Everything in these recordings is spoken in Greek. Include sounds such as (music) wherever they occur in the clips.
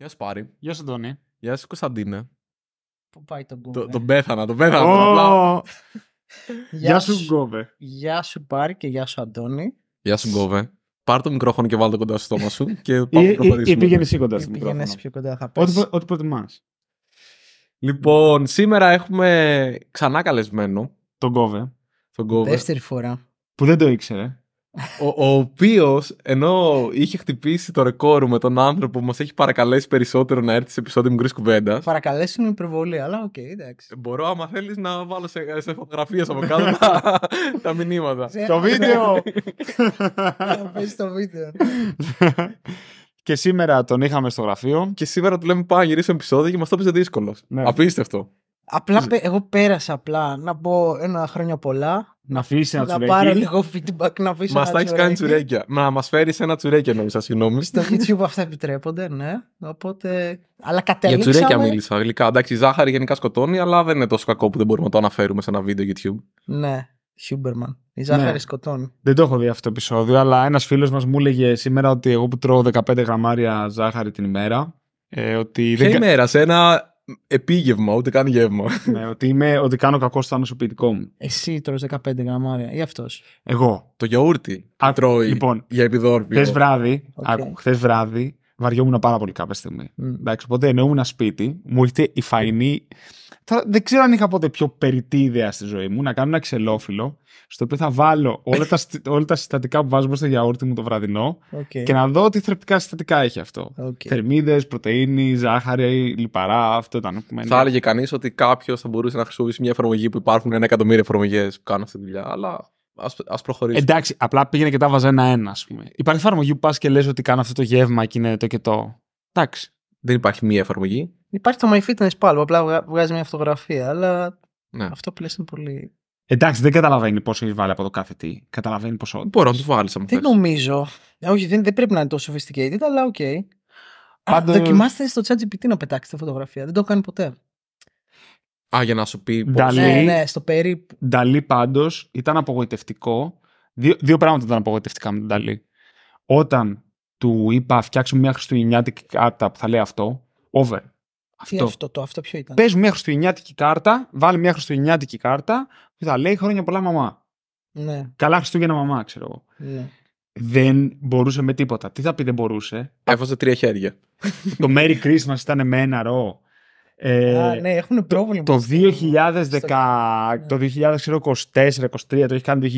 Γεια σου Πάρη. Γεια σου, Αντώνη. Γεια σου Κωνσταντίνε. Πού πάει τον Το, Γκόβε. τον πέθανα, τον πέθανα. απλά. Ω, Γεια σου, Γκόβε. Γεια σου Πάρη και γεια σου Αντώνη. Γεια σου Γκόβε. Πάρ το μικρόφωνο και βάλ το κοντά στο στόμα σου και πάμε Ή, να ή, προχωρήσουμε. ή πήγαινε εσύ κοντά στο Πήγαινε μικρόφωνο. πιο κοντά θα Ό,τι, πες. προ- ό,τι προτιμάς. Λοιπόν, σήμερα έχουμε ξανά καλεσμένο Τον Γκόβε, τον Γκόβε. Δεύτερη φορά. που δεν το ήξερε. Ο, ο οποίος, ενώ είχε χτυπήσει το ρεκόρ με τον άνθρωπο που μας έχει παρακαλέσει περισσότερο να έρθει σε επεισόδιο μικρή κουβέντας. Παρακαλέσει υπερβολή, αλλά οκ, εντάξει. Μπορώ, άμα θέλεις, να βάλω σε, σε φωτογραφίες από κάτω τα, (laughs) τα μηνύματα. Το βίντεο! Θα πες το βίντεο. (laughs) και σήμερα τον είχαμε στο γραφείο. Και σήμερα του λέμε πάμε να γυρίσουμε επεισόδιο και μας το έπαιζε δύσκολος. Ναι. Απίστευτο. Απλά πε- εγώ πέρασα απλά να πω ένα χρόνια πολλά. Να αφήσει ένα να πάρω τσουρέκι. λίγο feedback να αφήσω Μας ένα τα έχεις κάνει τσουρέκι. τσουρέκια. Να μας φέρεις ένα τσουρέκι εννοούσα, συγγνώμη. Στο YouTube αυτά επιτρέπονται, ναι. Οπότε. Αλλά Για κατέληξαμε. τσουρέκια μίλησα γλυκά. Εντάξει, η ζάχαρη γενικά σκοτώνει, αλλά δεν είναι τόσο κακό που δεν μπορούμε να το αναφέρουμε σε ένα βίντεο YouTube. Ναι, Huberman. Η ζάχαρη Ναι. σκοτώνει. Δεν το έχω δει αυτό το επεισόδιο, αλλά ένας φίλος μας μου έλεγε σήμερα ότι εγώ που τρώω 15 γραμμάρια ζάχαρη την ημέρα. Ε, ότι, Ποια δεν, κα- ημέρα, σε ένα απόγευμα, ούτε καν γεύμα. (laughs) ναι, ότι, είμαι, ότι κάνω κακό στο ανοσοποιητικό μου. Εσύ τρως 15 γραμμάρια ή αυτός; Εγώ. Το γιαούρτι Α, τρώει λοιπόν, για επιδόρπιο. Χθες βράδυ, Οκ. άκου, χθες βράδυ βαριόμουν πάρα πολύ κάποια στιγμή. Εντάξει, οπότε ενώ ήμουν σπίτι, μου ήρθε η φαεινή. Τώρα, δεν ξέρω αν είχα ποτέ πιο περιττή ιδέα στη ζωή μου να κάνω ένα ξελόφυλλο στο οποίο θα βάλω όλα τα, στι- όλα τα συστατικά που βάζουμε στο γιαούρτι μου το βραδινό Okay. και να δω τι θρεπτικά συστατικά έχει αυτό. Okay. Θερμίδες, πρωτενη, ζάχαρη, λιπαρά, αυτό ήταν. που με Θα έλεγε κανείς ότι κάποιος θα μπορούσε να χρησιμοποιήσει μια εφαρμογή που υπάρχουν ένα εκατομμύριο εφαρμογές που κάνουν αυτή τη δουλειά. Αλλά α προχωρήσουμε. Εντάξει, απλά πήγαινε και τα βάζα ένα-ένα, ας πούμε. Υπάρχει εφαρμογή που πας και λες ότι κάνω αυτό το γεύμα και είναι το και το. Εντάξει. Δεν υπάρχει μία εφαρμογή. Υπάρχει το MyFitnessPal που απλά βγα- βγάζει μια φωτογραφία, αλλά Ναι. αυτό που λες είναι πολύ. Εντάξει, δεν καταλαβαίνει πόσο έχει βάλει από το κάθε τι. Καταλαβαίνει πόσο. Μπορώ να του βάλεις αν Δεν θες. νομίζω. Ε, Όχι, δεν, δεν πρέπει να είναι τόσο sophisticated, αλλά οκ. Πάντως- Α, δοκιμάστε στο ChatGPT να πετάξετε φωτογραφία. Δεν το έχω κάνει ποτέ. Α, για να σου πει πώς. DALL-E. Ναι, ναι, στο περίπου. DALL-E πάντως ήταν απογοητευτικό. Δύο, δύο πράγματα ήταν απογοητευτικά με τον DALL-E. Όταν του είπα φτιάξουμε μια χριστουγεννιάτικη κάρτα που θα λέει αυτό, over. Τι Αυτό. αυτό, το αυτό ποιο ήταν; Πες μια χριστουγεννιάτικη κάρτα, βάλει μια χριστουγεννιάτικη κάρτα που θα λέει χρόνια πολλά μαμά. Ναι, Καλά Χριστούγεννα μαμά, ξέρω εγώ. ναι. Δεν μπορούσε με τίποτα. Τι θα πει δεν μπορούσε. Έβαζε τρία χέρια. το Merry Christmas ήταν με ένα ρο. Ε, Α, ναι, έχουν πρόβλημα. Το στο- 2010, το 2024-2023, το έχει κάνει το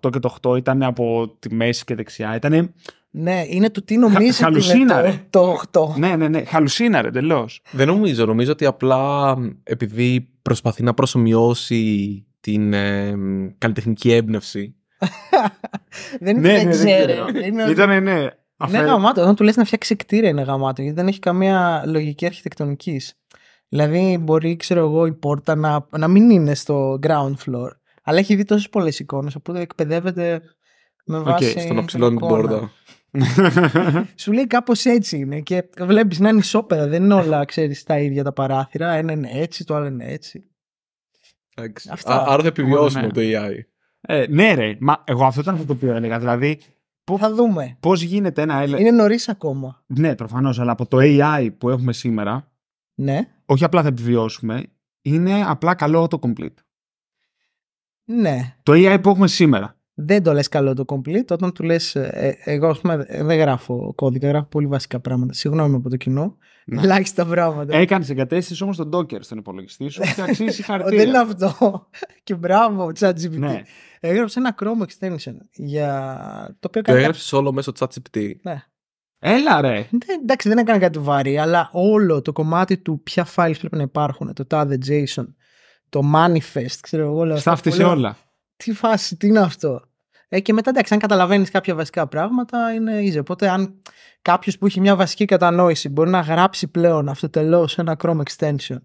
2018 και το 8 ήταν από τη μέση και δεξιά. Ήταν. Ναι, είναι το τι νομίζει ότι χαλουσίνα, είναι ρε. το, το 8. Ναι, ναι, ναι. Χαλουσίνα, ρε, εντελώς. Δεν νομίζω. Νομίζω ότι απλά μ, επειδή προσπαθεί να προσωμιώσει την ε, μ, καλλιτεχνική έμπνευση. (laughs) δεν Ναι, δεν ναι, δεν ξέρει. ξέρω. Είναι, Ήταν, ναι. Είναι αφέ- γαμάτο. Όταν του λες να φτιάξει κτίρια είναι γαμάτο, γιατί δεν έχει καμία λογική αρχιτεκτονικής. Δηλαδή, μπορεί, ξέρω εγώ, η πόρτα να, να μην είναι στο ground floor. Αλλά έχει δει τόσες πολλές εικόνες, οπότε εκπαιδεύεται με βάση. στον την οξυλώνει την εικόνα. πόρτα. (laughs) Σου λέει κάπως έτσι είναι και βλέπεις να είναι ισόπεδα. Δεν είναι όλα, ξέρεις, τα ίδια τα παράθυρα. Ένα είναι έτσι, το άλλο είναι έτσι. Εντάξει. Αυτά. Α- Άρα θα επιβιώσουμε Ναι. το AI. ε, ναι, ρε. Μα εγώ αυτό ήταν αυτό το οποίο έλεγα. Δηλαδή, Θα δούμε. πώς γίνεται ένα. έλε- Είναι νωρίς ακόμα. Ναι, προφανώς, αλλά από το AI που έχουμε σήμερα, Ναι. όχι απλά θα επιβιώσουμε, είναι απλά καλό autocomplete. Ναι. Το AI που έχουμε σήμερα. Δεν το λες καλό το complete. Όταν του λες, ε, ε, εγώ ας πούμε, ε, δεν γράφω κώδικα, γράφω πολύ βασικά πράγματα. Συγγνώμη από το κοινό. Ναι. Ελάχιστα πράγματα. Έκανες εγκατέστηση όμως τον Docker στον υπολογιστή σου και αξίζει (laughs) Ω, συγχαρητήρια. δεν είναι αυτό. και μπράβο, ChatGPT. Ναι. Έγραψε ένα Chrome extension για το οποίο Το κάνει. έγραψες όλο μέσω ChatGPT. Ναι. Έλα ρε. Δεν- Εντάξει, δεν έκανε κάτι βαρύ, αλλά όλο το κομμάτι του ποια files πρέπει να υπάρχουν, το τάδε JSON, το manifest, ξέρω εγώ. όλα αυτά Στάφτισε που λέω, όλα. Τι φάση, τι είναι αυτό; Ε, και μετά, εντάξει, αν καταλαβαίνεις κάποια βασικά πράγματα, είναι easy. Οπότε, αν κάποιος που έχει μια βασική κατανόηση μπορεί να γράψει πλέον αυτοτελώς ένα Chrome extension,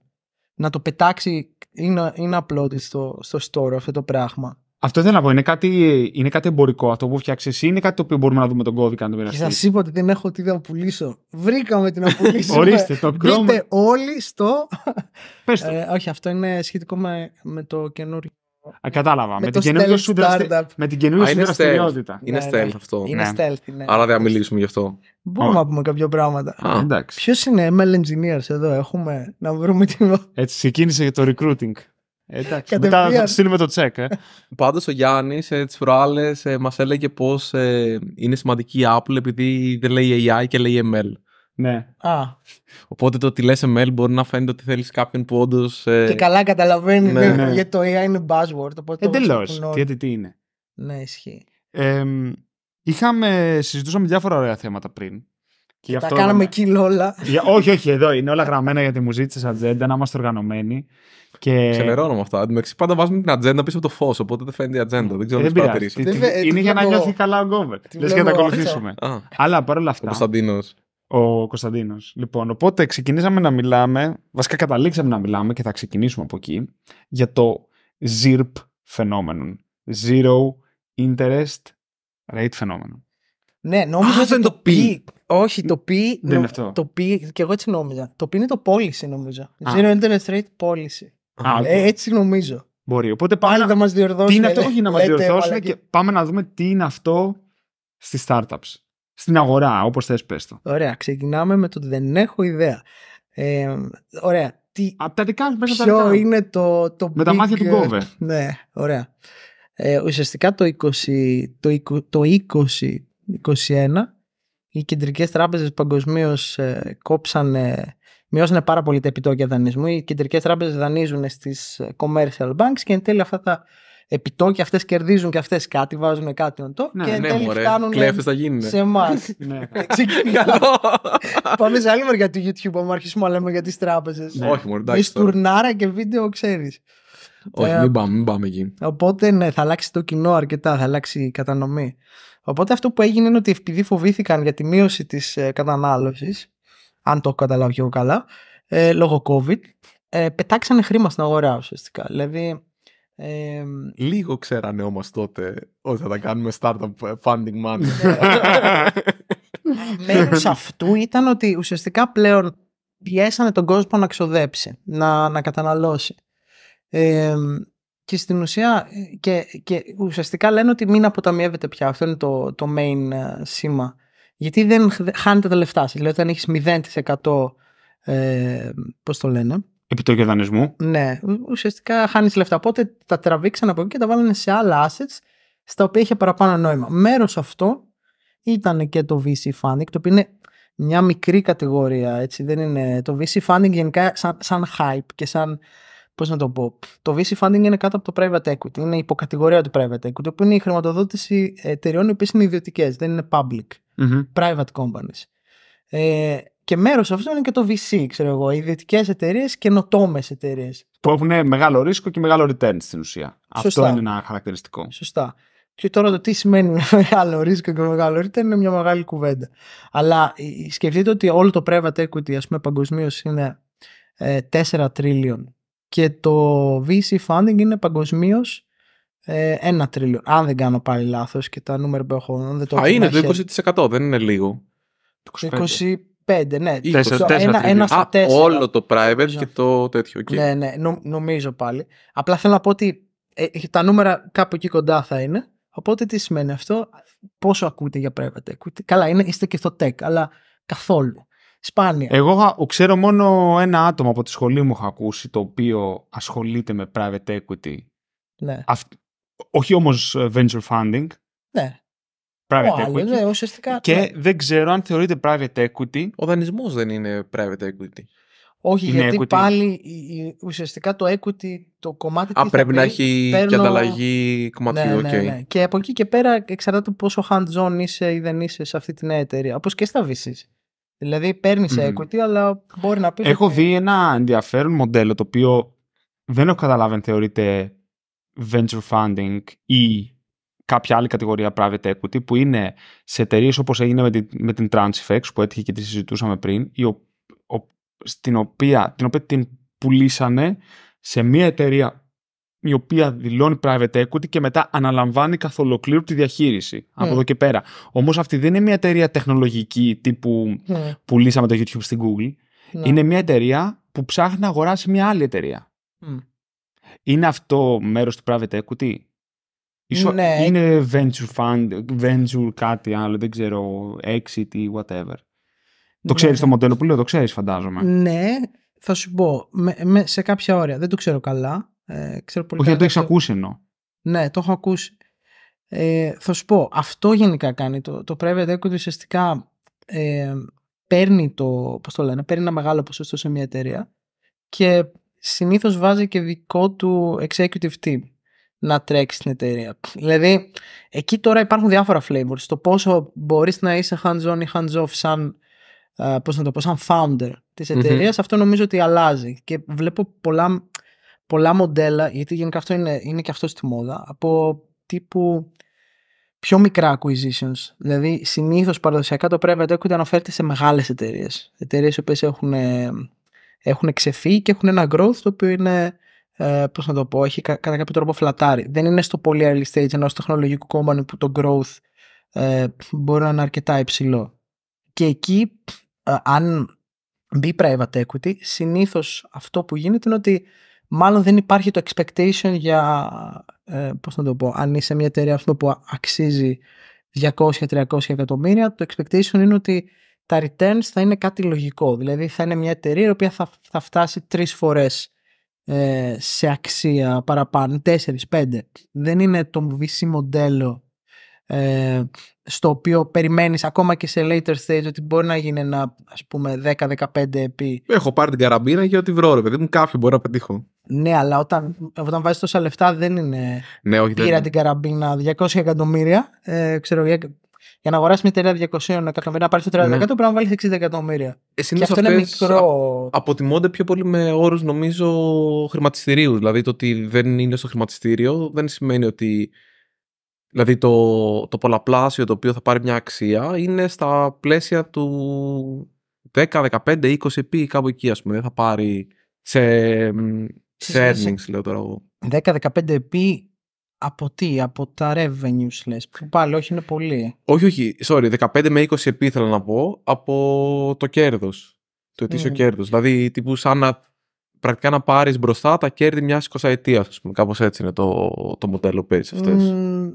να το πετάξει ή να, ή να upload στο, στο store αυτό το πράγμα. Αυτό ήθελα να πω. Είναι κάτι, είναι κάτι εμπορικό αυτό που φτιάξεις εσύ. Είναι κάτι το οποίο μπορούμε να δούμε τον κώδικα να το Και μοιραστείς. σας είπα ότι δεν έχω τι να πουλήσω. Βρήκαμε τι να πουλήσουμε. (laughs) Ορίστε, το Chrome. Μπείτε όλοι στο. Πες το. Ε, όχι, αυτό είναι σχετικό με, με το καινούριο Α, κατάλαβα. με Με, το την καινούργια stealth σου δραστε- startup. με την καινούργια Α, σου είναι δραστηριότητα. Είναι Ναι, stealth ναι. αυτό. Είναι Ναι. stealth, ναι. Άρα δεν θα μιλήσουμε γι' αυτό. Μπορούμε να πούμε κάποια πράγματα. Α, Εντάξει. Ποιος είναι ML engineers εδώ, έχουμε να βρούμε τι. Έτσι ξεκίνησε το recruiting. Εντάξει. Κατευθείαν. Μετά θα του στείλουμε το check. Ε. (laughs) Πάντως ο Γιάννης ε, τι προάλλε ε, μας έλεγε πως ε, είναι σημαντική η Apple επειδή δεν λέει AI και λέει ML. Ναι. Α, Οπότε το ότι λες ML μπορεί να φαίνεται ότι θέλεις κάποιον που όντως. Ε, και καλά καταλαβαίνει, ναι, ναι, ναι. γιατί το AI είναι buzzword. Οπότε το Εντελώς. βρίσκουν όλοι. Τι, γιατί τι είναι. Ναι, ισχύει. Ε, είχαμε, συζητούσαμε διάφορα ωραία θέματα πριν. Και γι' Τα αυτό κάναμε λέμε- kill όλα. Για- όχι, όχι, εδώ είναι όλα γραμμένα γιατί μου ζήτησες ατζέντα να είμαστε οργανωμένοι. Και... Ξενερώνω με αυτά. Εν τω μεταξύ, πάντα βάζουμε την ατζέντα πίσω από το φως, οπότε δεν φαίνεται η ατζέντα. Δεν ξέρω Ε, αν δεν έχει πειράζει. παρατηρήσεις. Τι- Δεν τι- βε- Είναι τη για να βλέπω- νιώθει καλά ο Γκόβερ. τη Λες και να τα βλέπω ακολουθήσουμε. Α, Αλλά παρόλα ο αυτά. Κωνσταντίνος. Ο Κωνσταντίνος. Λοιπόν, οπότε ξεκινήσαμε να μιλάμε, βασικά καταλήξαμε να μιλάμε και θα ξεκινήσουμε από εκεί, για το ZIRP φαινόμενο. Zero Interest Rate φαινόμενο. Ναι, νόμιζα Α, ότι αυτό είναι το P. Όχι, το P. Δεν νο- είναι αυτό. Το P, και εγώ έτσι νόμιζα. Το P είναι το policy, νομίζω. Α. Zero interest rate policy. Α, Ε, έτσι νομίζω. Μπορεί. Οπότε πάμε Πάλι να... θα μας διορθώσουν. Τι είναι αυτό, όχι να μας λέτε, διορθώσουν μαλακή. και πάμε να δούμε τι είναι αυτό στις startups. Στην αγορά, όπως θες πες το. Ωραία, ξεκινάμε με το ότι δεν έχω ιδέα. Ε, ωραία. Τι, Από τα δικά σου μέσα από τα ποιο δικά μου. είναι το, το Με τα big, μάτια του ε, Γκόβερ. Ναι, ωραία. Ε, ουσιαστικά το 20, το 20, το 2021 οι κεντρικές τράπεζες παγκοσμίως ε, κόψανε, μειώσανε πάρα πολύ τα επιτόκια δανεισμού. Οι κεντρικές τράπεζες δανείζουν στις ε, commercial banks και εν τέλει αυτά τα επιτόκια αυτές κερδίζουν και αυτές κάτι, βάζουν κάτι on top Ναι, και εν Ναι, τέλει μωρέ. φτάνουν Κλέφτε θα γίνουν. σε εμάς. (laughs) Ναι. Καλό. Πάμε σε άλλη μεριά του YouTube, άμα αρχίσουμε να λέμε για τις τράπεζες. Όχι, μόνο Μες εντάξει. τώρα. στουρνάρα και βίντεο, ξέρεις. Όχι, Ε, μην πάμε, μην πάμε εκεί. Οπότε ναι, θα αλλάξει το κοινό αρκετά, θα αλλάξει η κατανομή. Οπότε αυτό που έγινε είναι ότι επειδή φοβήθηκαν για τη μείωση της ε, κατανάλωσης, αν το έχω καταλάβει εγώ καλά, ε, λόγω COVID, ε, πετάξανε χρήμα στην αγορά ουσιαστικά. Δηλαδή, ε, Λίγο ξέρανε όμως τότε ότι θα τα κάνουμε startup funding money. μέρος αυτού ήταν ότι ουσιαστικά πλέον πιέσανε τον κόσμο να ξοδέψει, να, να καταναλώσει. Ε, και στην ουσία ε, και, και ουσιαστικά λένε ότι μην αποταμιεύετε πια. Αυτό είναι το, το main ε, σήμα. Γιατί δεν χ- χάνετε τα λεφτά σας. Δηλαδή όταν έχεις 0% ε, πώς το λένε. Επιτόκιο δανεισμού. Ναι, ου- ουσιαστικά χάνεις λεφτά. Οπότε τα τραβήξαν από εκεί και τα βάλανε σε άλλα assets στα οποία είχε παραπάνω νόημα. Μέρος αυτό ήταν και το VC funding, το οποίο είναι μια μικρή κατηγορία. Έτσι. Δεν είναι... Το VC funding γενικά σαν, σαν hype και σαν. Πώς να το πω. Το VC funding είναι κάτω από το private equity. Είναι η υποκατηγορία του private equity, που είναι η χρηματοδότηση εταιριών οι οποίες είναι ιδιωτικές, δεν είναι public. Μμμ. Private companies. Ε, και μέρος αυτού είναι και το VC, ξέρω εγώ. Ιδιωτικές εταιρείες και νοτόμες εταιρείες. Που έχουν μεγάλο ρίσκο και μεγάλο return στην ουσία. Αυτό Σωστά. είναι ένα χαρακτηριστικό. Σωστά. Και τώρα το τι σημαίνει (laughs) μεγάλο ρίσκο και μεγάλο return είναι μια μεγάλη κουβέντα. Αλλά ε, σκεφτείτε ότι όλο το private equity, ας πούμε, παγκοσμίως είναι ε, 4 trillion και το VC funding είναι παγκοσμίως ε, 1 trillion. Αν δεν κάνω πάλι λάθος και τα νούμερα που έχω, αν δεν το Α, έχω είναι στα το χέρια. 20%, δεν είναι λίγο. Το 25. 25, ναι. Ή Τέσσερα- Το τέσσερα ένα, trillion. ένα στα Α, τέσσερα. όλο το private νομίζω. και το τέτοιο. οκ. Ναι, ναι, νο- νομίζω πάλι. Απλά θέλω να πω ότι ε, τα νούμερα κάπου εκεί κοντά θα είναι. Οπότε τι σημαίνει αυτό, πόσο ακούτε για private equity; Καλά, είναι, είστε και στο tech, αλλά καθόλου. Σπάνια. Εγώ χα- ξέρω μόνο ένα άτομο από τη σχολή μου έχω ακούσει το οποίο ασχολείται με private equity. ναι. Αυτ- όχι όμως ε, venture funding, ναι. Private Ο άλλος, equity. ναι, ουσιαστικά. Και ναι. δεν ξέρω αν θεωρείται private equity. Ο δανεισμός δεν είναι private equity. Όχι, είναι γιατί equity. πάλι η- η- ουσιαστικά το equity, το κομμάτι. Α, τι θα πρέπει να πει, έχει και παίρνω- ανταλλαγή κομματιού. Ναι, οκ. ναι, ναι. Και από εκεί και πέρα εξαρτάται πόσο hands-on είσαι ή δεν είσαι σε αυτή την νέα εταιρεία. Όπως και στα VCs. Δηλαδή παίρνεις Μμμ. equity, αλλά μπορεί να πεις. Έχω δει ένα ενδιαφέρον μοντέλο το οποίο δεν έχω καταλάβει αν θεωρείται venture funding ή κάποια άλλη κατηγορία private equity που είναι σε εταιρείες όπως έγινε με την, με την Transifex που έτυχε και τη συζητούσαμε πριν η, ο- ο- στην οποία, την οποία την πουλήσανε σε μια εταιρεία η οποία δηλώνει private equity και μετά αναλαμβάνει καθ' ολοκλήρου τη διαχείριση από Μμ. εδώ και πέρα. Όμως αυτή δεν είναι μια εταιρεία τεχνολογική τύπου Ναι, πουλήσαμε το YouTube στην Google ναι. είναι μια εταιρεία που ψάχνει να αγοράσει μια άλλη εταιρεία. Μμ. Είναι αυτό μέρος του private equity? Ίσως Ναι. είναι venture fund, venture κάτι άλλο, δεν ξέρω, exit ή whatever. Το ξέρεις το μοντέλο που λέω, το ξέρεις φαντάζομαι. Ναι, θα σου πω. Με, με- σε κάποια όρια. Δεν το ξέρω καλά. Ε, ξέρω πολύ Όχι, δεν το καλά έχεις ακούσει εννοώ. Ναι, το έχω ακούσει. Ε, θα σου πω, αυτό γενικά κάνει. Το, το private equity ουσιαστικά ε, παίρνει το, πώς το λένε, παίρνει ένα μεγάλο ποσοστό σε μια εταιρεία και συνήθως βάζει και δικό του executive team να τρέξεις στην εταιρεία. Δηλαδή, εκεί τώρα υπάρχουν διάφορα flavors. Το πόσο μπορείς να είσαι hands-on ή hands-off σαν, ε, πώς να το πω, σαν founder της Μμμ. εταιρείας, αυτό νομίζω ότι αλλάζει. Και βλέπω πολλά, πολλά μοντέλα, γιατί γενικά αυτό είναι, είναι και αυτό στη μόδα, από τύπου πιο μικρά acquisitions. Δηλαδή, συνήθως παραδοσιακά το private equity αναφέρεται σε μεγάλες εταιρείες. Εταιρείες οι οποίες έχουν, ε, έχουν ξεφύγει και έχουν ένα growth το οποίο είναι, ε, πώς να το πω, έχει κα- κατά κάποιο τρόπο φλατάρει. Δεν είναι στο πολύ early stage ενός τεχνολογικού company που το growth ε, μπορεί να είναι αρκετά υψηλό. Και εκεί, ε, αν μπει private equity, συνήθως αυτό που γίνεται είναι ότι μάλλον δεν υπάρχει το expectation για, ε, πώς να το πω, αν είσαι μια εταιρεία ας πούμε, που αξίζει 200-300 εκατομμύρια, το expectation είναι ότι τα returns θα είναι κάτι λογικό. Δηλαδή θα είναι μια εταιρεία η οποία θα, θα φτάσει τρεις φορές ε, σε αξία παραπάνω, τέσσερις, πέντε. Δεν είναι το VC μοντέλο ε, στο οποίο περιμένεις ακόμα και σε later stage ότι μπορεί να γίνει ένα ας πούμε 10-15 επί Έχω πάρει την καραμπίνα για ό,τι βρω, ρε παιδί μου. Κάποιο μπορεί να πετύχω. Ναι, αλλά όταν, όταν βάζεις τόσα λεφτά δεν είναι Ναι, όχι. δεν- πήρα την καραμπίνα 200 εκατομμύρια ε, ξέρω, για, για να αγοράσει μια εταιρεία 200 εκατομμύρια να πάρεις το 30% Ναι. πρέπει να βάλεις 60 εκατομμύρια. Ε, Και συνήθως αυτό είναι αυτές μικρό. αποτιμώνται πιο πολύ με όρους νομίζω χρηματιστηρίου. Δηλαδή το ότι δεν είναι στο χρηματιστήριο δεν σημαίνει ότι δηλαδή το, το πολλαπλάσιο το οποίο θα πάρει μια αξία είναι στα πλαίσια του 10, 15, 20 επί κάπου εκεί ας πούμε. Δεν θα πάρει σε, μ, σε Σε- σε- earnings λέω τώρα εγώ. 10-15 επί από τι, από τα revenues λες. Που πάλι όχι είναι πολύ. Όχι, όχι, sorry, 15 με 20 επί ήθελα να πω από το κέρδος. Το ετήσιο Μμμ. κέρδος. Δηλαδή τύπου σαν να πρακτικά να πάρεις μπροστά τα κέρδη μιας 20 ετίας, ας πούμε. Κάπως έτσι είναι το, το μοντέλο που παίζεις αυτές. Μμ,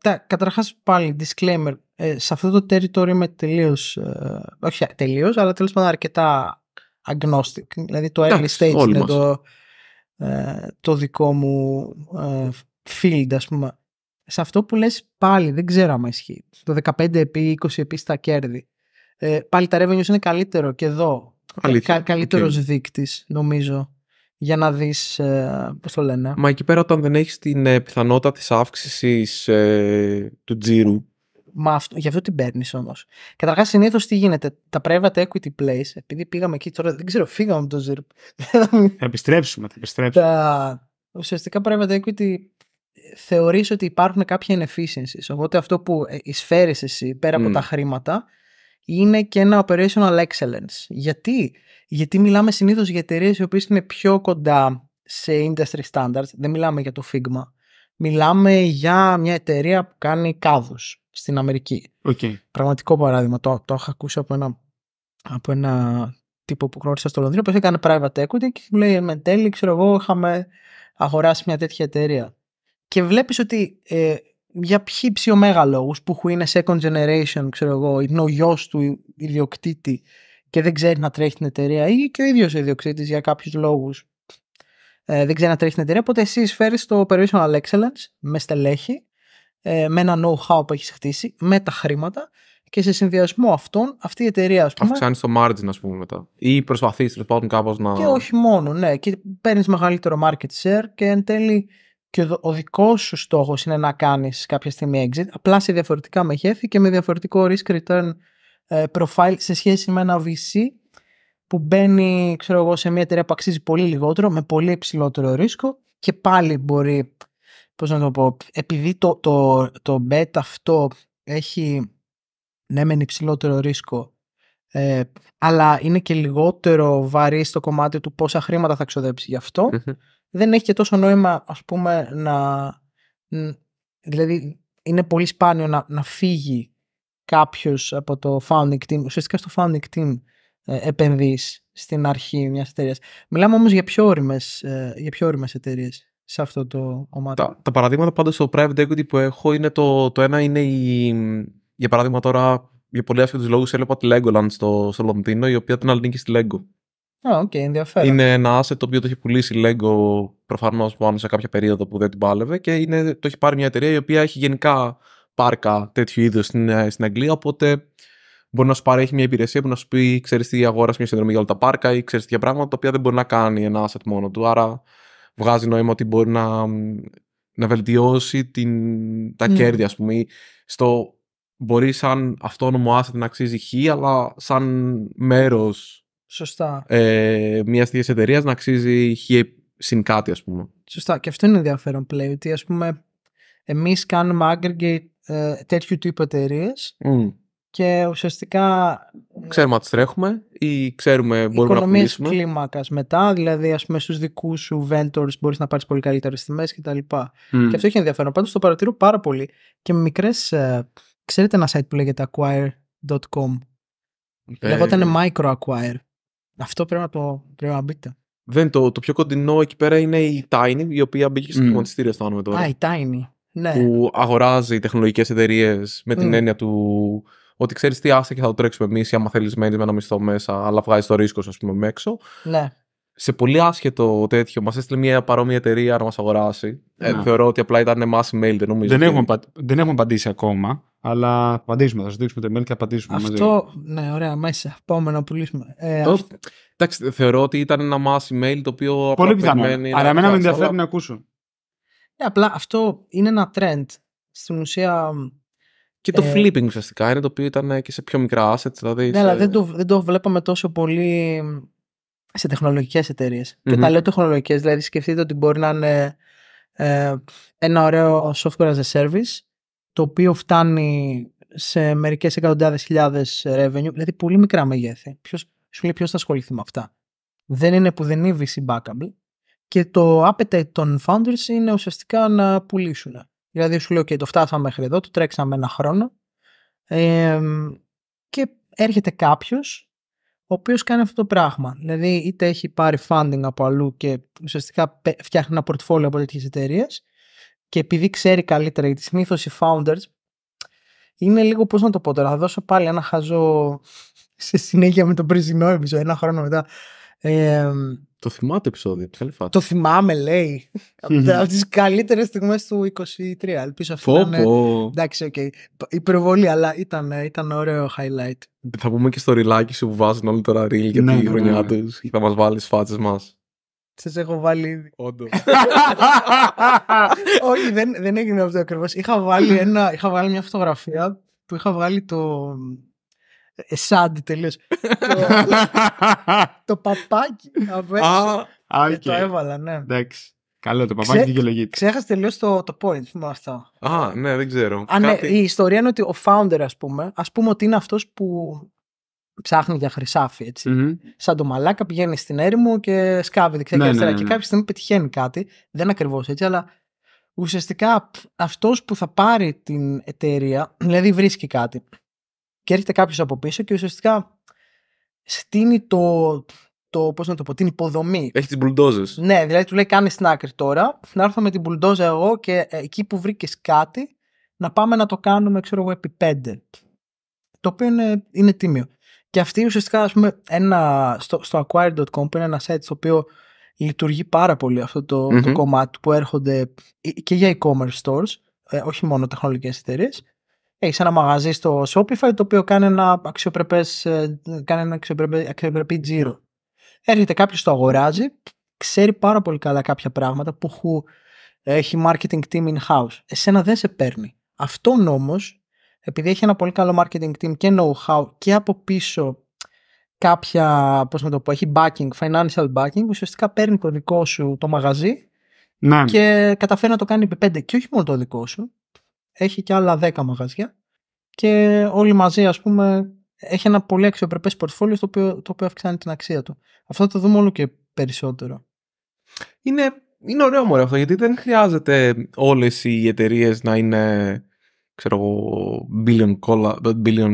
τα- καταρχάς πάλι disclaimer. Ε, σε αυτό το territory είμαι τελείως, ε, όχι τελείως, αλλά τέλος πάντων αρκετά agnostic. Δηλαδή το early Εντάξει, stage όλοι είναι μας. το, ε, το δικό μου ε, field ας πούμε. Σε αυτό που λες πάλι δεν ξέρω αν ισχύει. Το 15 επί 20 επί στα κέρδη. Ε, πάλι τα revenues είναι καλύτερο και εδώ. Αλήθεια, Κα, καλύτερος οκ. δείκτης νομίζω για να δεις ε, πώς το λένε. Μα εκεί πέρα όταν δεν έχεις την ε, πιθανότητα της αύξησης ε, του τζίρου, Μα αυτό, γι' αυτό την παίρνεις όμως. Καταρχάς, συνήθως τι γίνεται; Τα private equity plays, επειδή πήγαμε εκεί τώρα, δεν ξέρω, φύγαμε από το zero. Θα επιστρέψουμε, θα επιστρέψουμε. τα ουσιαστικά private equity θεωρείς ότι υπάρχουν κάποια inefficiencies. Οπότε αυτό που ε, εισφέρεις εσύ πέρα από Μμ. τα χρήματα είναι και ένα operational excellence. Γιατί, Γιατί μιλάμε συνήθως για εταιρείες οι οποίες είναι πιο κοντά σε industry standards. Δεν μιλάμε για το Figma. Μιλάμε για μια εταιρεία που κάνει κάδους στην Αμερική. Okay. Πραγματικό παράδειγμα. Το, το έχω ακούσει από ένα, από ένα τύπο που γνώρισα στο Λονδίνο που έκανε private equity και μου λέει με τέλει, ξέρω εγώ, είχαμε αγοράσει μια τέτοια εταιρεία. Και βλέπεις ότι ε, για ποιοι ψιωμέγα λόγους που είναι second generation, ξέρω εγώ, είναι ο γιος του ιδιοκτήτη και δεν ξέρει να τρέχει την εταιρεία ή και ο ίδιος ο ιδιοκτήτης για κάποιους λόγους ε, δεν ξέρει να τρέχει την εταιρεία, οπότε εσύ εισφέρεις το operational excellence με στελέχη, ε, με ένα know-how που έχεις χτίσει, με τα χρήματα και σε συνδυασμό αυτών αυτή η εταιρεία ας πούμε, Αυξάνεις το margin, ας πούμε, μετά. Ή προσπαθείς τέλος πάντων κάπως να. και όχι μόνο, ναι. Και παίρνεις μεγαλύτερο market share και εν τέλει και ο, ο δικός σου στόχος είναι να κάνεις κάποια στιγμή exit, απλά σε διαφορετικά μεγέθη και με διαφορετικό risk return ε, profile σε σχέση με ένα VC που μπαίνει ξέρω εγώ, σε μια εταιρεία που αξίζει πολύ λιγότερο, με πολύ υψηλότερο ρίσκο και πάλι μπορεί, πώς να το πω, επειδή το, το, το bet αυτό έχει ναι μεν υψηλότερο ρίσκο ε, αλλά είναι και λιγότερο βαρύ στο κομμάτι του πόσα χρήματα θα ξοδέψει γι' αυτό, δεν έχει και τόσο νόημα ας πούμε να... Δηλαδή είναι πολύ σπάνιο να, να φύγει κάποιος από το founding team, ουσιαστικά στο founding team ε, επενδύεις στην αρχή μιας εταιρείας. Μιλάμε όμως για πιο ώριμες, ε, για πιο ώριμες εταιρείες. σε αυτό το κομμάτι. Τα, τα παραδείγματα πάντως στο private equity που έχω είναι το, το ένα είναι η, για παράδειγμα τώρα για πολύ άσχετους λόγους έβλεπα τη Legoland στο, στο Λονδίνο η οποία την ανήκει στη Lego. Α, οκ, ενδιαφέρον. Είναι ένα asset το οποίο το έχει πουλήσει η Lego προφανώς πάνω σε κάποια περίοδο που δεν την πάλευε και είναι, το έχει πάρει μια εταιρεία η οποία έχει γενικά πάρκα τέτοιου είδους στην, ε, στην Αγγλία οπότε μπορεί να σου παρέχει μια υπηρεσία που να σου πει ξέρεις τι αγόρασε μια συνδρομή για όλα τα πάρκα ή ξέρεις τι πράγματα τα οποία δεν μπορεί να κάνει ένα asset μόνο του άρα βγάζει νόημα ότι μπορεί να, να βελτιώσει την, τα Μμμ. κέρδη ας πούμε στο μπορεί σαν αυτόνομο asset να αξίζει χ αλλά σαν μέρος Σωστά. ε, μια τέτοια εταιρείας να αξίζει χ συν κάτι, ας πούμε. Σωστά. Και αυτό είναι ενδιαφέρον πλέον. Ότι ας πούμε εμείς κάνουμε aggregate ε, τέτοιου τύπου εταιρείες και ουσιαστικά Ξέρουμε να τις τρέχουμε ή ξέρουμε μπορούμε να οικονομίες πουλήσουμε. κλίμακας μετά, δηλαδή ας πούμε στους δικούς σου vendors μπορείς να πάρεις πολύ καλύτερες τιμές κτλ. Μμ. Και αυτό έχει ενδιαφέρον. Πάντως το παρατηρώ πάρα πολύ και με μικρές, ε, ξέρετε ένα site που λέγεται acquire.com. Ε, Λεγόταν micro acquire. Αυτό πρέπει να το πρέπει να μπείτε. δεν, το, το πιο κοντινό εκεί πέρα είναι η Tiny, η οποία μπήκε στο Μμ. χρηματιστήριο, αισθάνομαι τώρα. Α, η Tiny. Ναι. Που αγοράζει τεχνολογικές εταιρείες με την Μμ. έννοια του ότι ξέρεις τι άστα και θα το τρέξουμε εμείς, άμα θέλεις μένεις με ένα μισθό μέσα, αλλά βγάζει το ρίσκο, ας πούμε, με έξω. ναι. Σε πολύ άσχετο τέτοιο, μας έστειλε μια παρόμοια εταιρεία να μας αγοράσει. Ε, Να. θεωρώ ότι απλά ήταν mass email, δεν νομίζω. Δεν ότι- έχουμε, απα- δεν έχουμε απαντήσει ακόμα, αλλά απαντήσουμε. Θα σου δείξουμε το email και απαντήσουμε μαζί. Αυτό, ναι, ωραία, μέσα. Πάμε να πουλήσουμε. Ε, Το- αυτό- Εντάξει, θεωρώ ότι ήταν ένα mass email το οποίο. απλά Πολύ πιθανό. περιμένει να Αλλά εμένα με βγάζει, ενδιαφέρει αλλά- να ακούσω. ναι, απλά αυτό είναι ένα trend. Στην ουσία. Και το Ε, flipping ουσιαστικά είναι το οποίο ήταν και σε πιο μικρά assets. Δηλαδή Ναι, αλλά σε- δεν το, δεν το βλέπαμε τόσο πολύ σε τεχνολογικές εταιρείες. Και Μμμ. τα λέω τεχνολογικές, δηλαδή σκεφτείτε ότι μπορεί να είναι ε, ένα ωραίο software as a service, το οποίο φτάνει σε μερικές εκατοντάδες χιλιάδες revenue, δηλαδή πολύ μικρά μεγέθη. Ποιος, σου λέει ποιος θα ασχοληθεί με αυτά. Δεν είναι που δεν είναι VC backable. Και το appetite των founders είναι ουσιαστικά να πουλήσουν. Δηλαδή σου λέει, OK, το φτάσαμε μέχρι εδώ, το τρέξαμε ένα χρόνο. Ε, και έρχεται κάποιος ο οποίος κάνει αυτό το πράγμα. Δηλαδή είτε έχει πάρει funding από αλλού και ουσιαστικά πε- φτιάχνει ένα portfolio από τέτοιες εταιρείες και επειδή ξέρει καλύτερα, γιατί συνήθως οι founders είναι λίγο, πώς να το πω τώρα, θα δώσω πάλι ένα χαζό σε συνέχεια με τον περσινό επεισόδιο, ένα χρόνο μετά. Ε, Το θυμάται επεισόδιο. Καλή φάση. το θυμάμαι, λέει. (laughs) από τα- από τις καλύτερες στιγμές του 23. Ελπίζω αυτό να Πω, είναι... πω. Εντάξει, οκ. Υπερβολή, αλλά ήταν, ήταν ωραίο highlight. Θα πούμε και στο reelάκι σου που βάζουν όλοι τώρα reel για Ναι, τη ναι, χρονιά ναι. τους και θα μας βάλεις τι φάτσες μας. Σας έχω βάλει ήδη. Όντως. (laughs) Όχι, δεν, δεν έγινε αυτό ακριβώς. Είχα, βάλει ένα, είχα βάλει μια φωτογραφία που είχα βγάλει το. Εσάντι τελείως. (laughs) το, το παπάκι από έξω. Α, Α, Και οκ. το έβαλα, ναι. Εντάξει. Καλό το παπάκι Ξέ- δικαιολογείται. Ξέχασα τελείως το, το point με αυτό. α, ναι, δεν ξέρω. Α, ναι, Κάτι- η ιστορία είναι ότι ο founder, ας πούμε, ας πούμε ότι είναι αυτός που ψάχνει για χρυσάφι, έτσι. Μμμ. Σαν το μαλάκα πηγαίνει στην έρημο και σκάβει δεξιά Ναι, και αριστερά. ναι, ναι, Και ναι. κάποια στιγμή πετυχαίνει κάτι. Δεν είναι ακριβώς έτσι, αλλά ουσιαστικά αυτός που θα πάρει την εταιρεία, δηλαδή βρίσκει κάτι. Και έρχεται κάποιος από πίσω και ουσιαστικά στείνει το, το πώς να το πω, την υποδομή. Έχει τις μπουλντόζες. Ναι, δηλαδή του λέει κάνει την άκρη τώρα, να έρθω με την μπουλντόζα εγώ και ε, εκεί που βρήκες κάτι να πάμε να το κάνουμε, ξέρω εγώ, επί πέντε. Το οποίο είναι, είναι τίμιο. Και αυτή ουσιαστικά, ας πούμε, ένα, στο, στο acquire.com που είναι ένα site στο οποίο λειτουργεί πάρα πολύ αυτό το, το Μμμ. κομμάτι που έρχονται ε, και για e-commerce stores, ε, όχι μόνο τεχνολογικές εταιρείες. Έχεις ένα μαγαζί στο Shopify το οποίο κάνει ένα αξιοπρεπές, ε, κάνει ένα αξιοπρεπέ, αξιοπρεπή τζίρο. Έρχεται κάποιος το αγοράζει, ξέρει πάρα πολύ καλά κάποια πράγματα που χου, έχει marketing team in-house. Εσένα δεν σε παίρνει. Αυτόν όμως, επειδή έχει ένα πολύ καλό marketing team και know-how και από πίσω κάποια, πώς να το πω, έχει backing, financial backing, ουσιαστικά παίρνει το δικό σου το μαγαζί Ναι. και καταφέρει να το κάνει επί πέντε. Και όχι μόνο το δικό σου, έχει και άλλα 10 μαγαζιά και όλοι μαζί ας πούμε έχει ένα πολύ αξιοπρεπές πορτφόλιο το οποίο, το οποίο αυξάνει την αξία του. Αυτό θα το δούμε όλο και περισσότερο. Είναι, είναι ωραίο μωρέ αυτό γιατί δεν χρειάζεται όλες οι εταιρείες να είναι ξέρω εγώ billion collar, billion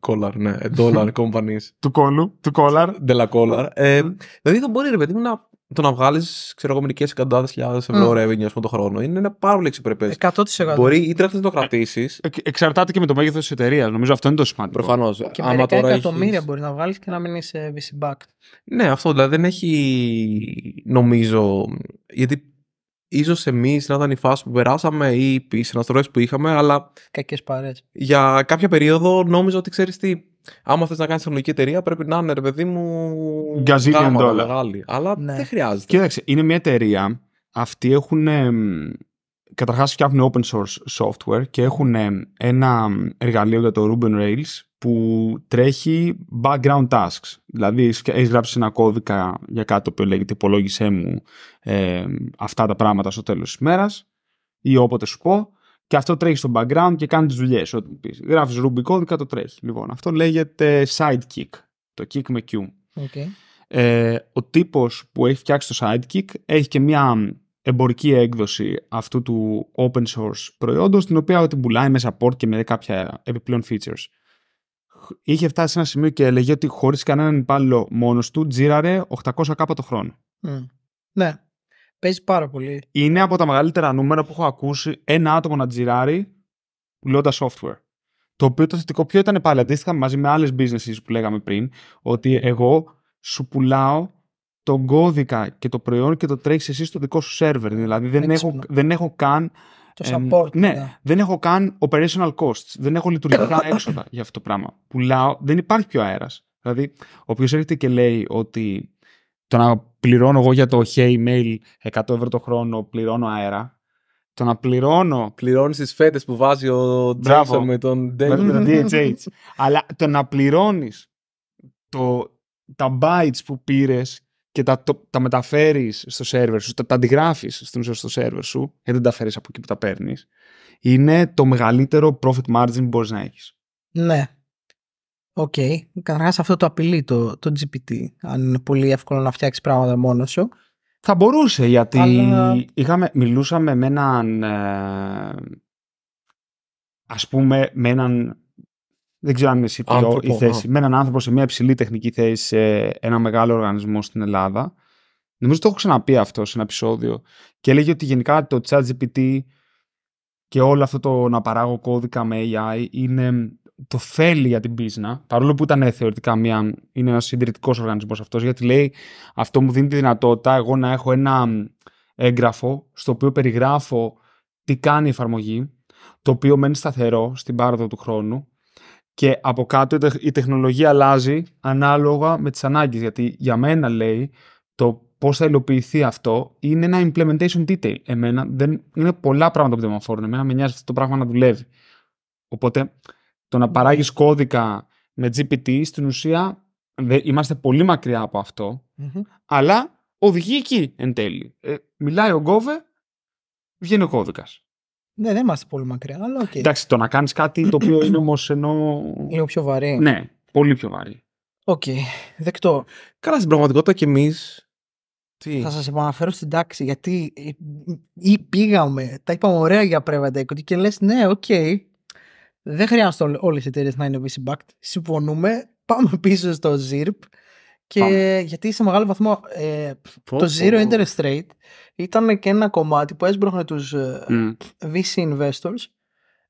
collar, ναι, dollar (laughs) companies, Του κόλου, του κόλαρ. de la collar. Ε, δηλαδή θα μπορεί ρε παιδί μου να το να βγάλεις, ξέρω εγώ, μερικές εκατοντάδες χιλιάδες ευρώ Μμ. revenue ας πούμε, το χρόνο είναι ένα πάρα πολύ εξυπρεπέ. 100%. Μπορεί είτε να θες να το κρατήσεις. Εξ- Εξαρτάται και με το μέγεθος της εταιρείας. Νομίζω αυτό είναι το σημαντικό. Προφανώς. Και μερικά εκατομμύρια μπορεί να βγάλεις και να μην είσαι VC back. Ναι, αυτό δηλαδή δεν έχει νομίζω. Γιατί ίσως εμείς να ήταν η φάση που περάσαμε ή οι συναστροφέ που είχαμε, αλλά Κακές παρέ. για κάποια περίοδο νόμιζα ότι ξέρεις τι. Άμα θες να κάνεις τεχνολογική εταιρεία, πρέπει να είναι ρε παιδί μου. Gazillion γάματα dollar. μεγάλη. Αλλά Ναι. δεν χρειάζεται. Κοίταξε, είναι μια εταιρεία. Αυτοί έχουν. Καταρχάς φτιάχνουν open source software και έχουν εμ, ένα εργαλείο για το Ruby on Rails που τρέχει background tasks. Δηλαδή έχεις γράψει ένα κώδικα για κάτι το οποίο λέγεται υπολόγισέ μου ε, αυτά τα πράγματα στο τέλος της ημέρας ή όποτε σου πω και αυτό τρέχει στο background και κάνει τις δουλειές ό,τι μου πεις. Γράφεις Ruby κώδικα το τρέχει. Λοιπόν, αυτό λέγεται sidekick. Το kick με Q. Okay. Ε, ο τύπος που έχει φτιάξει το Sidekick έχει και μια εμπορική έκδοση αυτού του open source προϊόντος την οποία την πουλάει με support και με κάποια επιπλέον features. Είχε φτάσει σε ένα σημείο και έλεγε ότι χωρίς κανέναν υπάλληλο μόνος του τζίραρε 800k το χρόνο. Μμ. Ναι. Παίζει πάρα πολύ. Είναι από τα μεγαλύτερα νούμερα που έχω ακούσει ένα άτομο να τζιράρει πουλώντας software. Το οποίο το θετικό ποιο ήταν πάλι αντίστοιχα μαζί με άλλες businesses που λέγαμε πριν, ότι εγώ σου πουλάω τον κώδικα και το προϊόν και το τρέχεις εσύ στο δικό σου server. Δηλαδή δεν, έχω, Έξυπνο. δεν έχω καν. Το εμ, support. ναι, δεν έχω καν operational costs. Δεν έχω λειτουργικά (coughs) έξοδα για αυτό το πράγμα. Πουλάω, δεν υπάρχει πιο αέρας. Δηλαδή, όποιος έρχεται και λέει ότι το να πληρώνω εγώ για το hey mail 100 ευρώ το χρόνο, πληρώνω αέρα. Το να πληρώνω Πληρώνεις τις φέτες που βάζει ο Μπράβο. Jason με τον με David. το DHH. Αλλά το να πληρώνεις το, τα bytes που πήρες και τα, το, τα μεταφέρεις στο server σου, τα, τα αντιγράφεις στην ουσία στο server σου, γιατί δεν τα φέρεις από εκεί που τα παίρνεις, είναι το μεγαλύτερο profit margin που μπορείς να έχεις. Ναι. Οκ. Okay. Καταρχάς αυτό το απειλεί το, το GPT. Αν είναι πολύ εύκολο να φτιάξει πράγματα μόνος σου. Θα μπορούσε, γιατί Αλλά- είχαμε, μιλούσαμε με έναν. Ε, ας πούμε, με έναν. Δεν ξέρω αν είναι CPO Άνθρωπο, η θέση. α. Με έναν άνθρωπο σε μια υψηλή τεχνική θέση σε ένα μεγάλο οργανισμό στην Ελλάδα. Νομίζω το έχω ξαναπεί αυτό σε ένα επεισόδιο. Και έλεγε ότι γενικά το ChatGPT και όλο αυτό το να παράγω κώδικα με AI είναι το θέλει για την business, παρόλο που ήταν θεωρητικά μια, είναι ένας συντηρητικός οργανισμός αυτός, γιατί λέει αυτό μου δίνει τη δυνατότητα εγώ να έχω ένα έγγραφο στο οποίο περιγράφω τι κάνει η εφαρμογή, το οποίο μένει σταθερό στην πάροδο του χρόνου και από κάτω η τεχ- η τεχνολογία αλλάζει ανάλογα με τις ανάγκες, γιατί για μένα λέει το πώς θα υλοποιηθεί αυτό είναι ένα implementation detail. Εμένα δεν, είναι πολλά πράγματα που δεν με αφορούν. Εμένα με νοιάζει αυτό το πράγμα να δουλεύει. Οπότε το να παράγεις κώδικα με GPT στην ουσία δε- είμαστε πολύ μακριά από αυτό Μμμ. αλλά οδηγεί εκεί εν τέλει. Ε, μιλάει ο Γκόβε, βγαίνει ο κώδικας. Ναι, δεν είμαστε πολύ μακριά, αλλά οκ. Εντάξει, το να κάνεις κάτι το οποίο είναι όμως ενώ. Λίγο πιο βαρύ. ναι, πολύ πιο βαρύ. Οκ. Δεκτό. Καλά, στην πραγματικότητα κι εμείς. Τι; Θα σας επαναφέρω στην τάξη γιατί ε, ή πήγαμε, τα είπαμε ωραία για private equity και λες, ναι, οκ. Δεν χρειάζεται όλες οι εταιρείες να είναι VC backed. Συμφωνούμε. Πάμε (laughs) πίσω στο ZIRP. Και Πάμε. γιατί σε μεγάλο βαθμό ε, Πω, το πω. zero interest rate ήταν και ένα κομμάτι που έσπρωχνε τους ε, Μμ. VC investors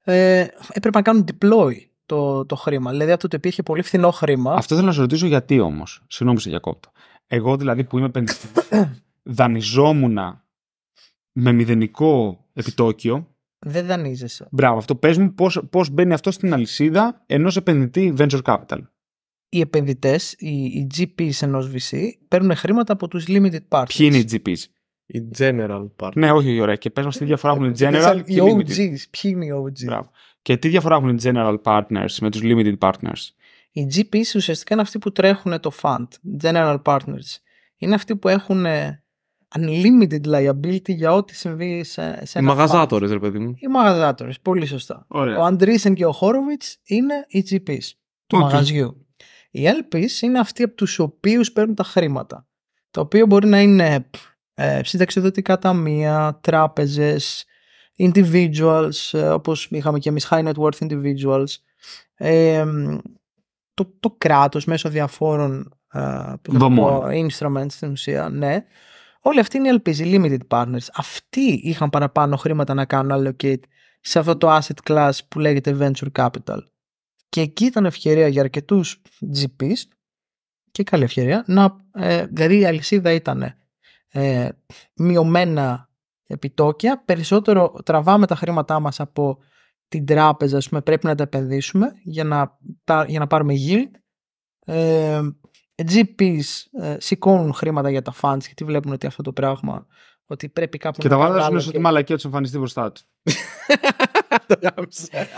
ε, έπρεπε να κάνουν deploy το, το χρήμα. Δηλαδή από το ότι υπήρχε πολύ φθηνό χρήμα. Αυτό θέλω να σε ρωτήσω γιατί όμως. Συγγνώμη, σε διακόπτω. Εγώ δηλαδή που είμαι επενδυτή, (coughs) δανειζόμουν με μηδενικό επιτόκιο. Δεν δανείζεσαι. Μπράβο, αυτό πες μου πώς, πώς μπαίνει αυτό στην αλυσίδα ενός επενδυτή venture capital. Οι επενδυτές, οι, οι GPs ενός VC, παίρνουν χρήματα από τους limited partners. Ποιοι είναι οι GPs. Η general part. Ναι, όχι, ωραία. Και πες μας τι διαφορά έχουν οι general Σαν και οι οι limited. OGs. Ποιοι είναι οι OGs. Μπράβο. Και τι διαφορά έχουν οι general partners με τους limited partners; Οι GPs ουσιαστικά είναι αυτοί που τρέχουν το fund. General partners. Είναι αυτοί που έχουν ε, unlimited liability για ό,τι συμβεί σε, σε Οι ένα fund. μαγαζάτορες, ρε παιδί μου. Οι μαγαζάτορες. Πολύ σωστά. Ωραία. Ο Αντρίσεν και ο Χόροβιτς είναι οι GPs του Οκ. μαγαζιού. Οι LPs είναι αυτοί από τους οποίους παίρνουν τα χρήματα. Τα οποία μπορεί να είναι ε, συνταξιοδοτικά ταμεία, τράπεζες, individuals, ε, όπως είχαμε και εμείς high net worth individuals, ε, το, το κράτος μέσω διαφόρων ε, πώς να Δομών. πω, instruments στην ουσία, ναι. Όλοι αυτοί είναι οι LPs, οι limited partners. Αυτοί είχαν παραπάνω χρήματα να κάνουν allocate σε αυτό το asset class που λέγεται venture capital. Και εκεί ήταν ευκαιρία για αρκετούς GPs και καλή ευκαιρία να, ε, δηλαδή η αλυσίδα ήταν ε, μειωμένα επιτόκια, περισσότερο τραβάμε τα χρήματά μας από την τράπεζα, ας πούμε, πρέπει να τα επενδύσουμε για να, για να πάρουμε yield. Ε, GPs ε, σηκώνουν χρήματα για τα funds γιατί βλέπουν ότι αυτό το πράγμα ότι πρέπει κάπου και να τα βγάλουν βάζουν και- στο μαλακία του εμφανιστεί μπροστά του. (laughs) Το γάμισε.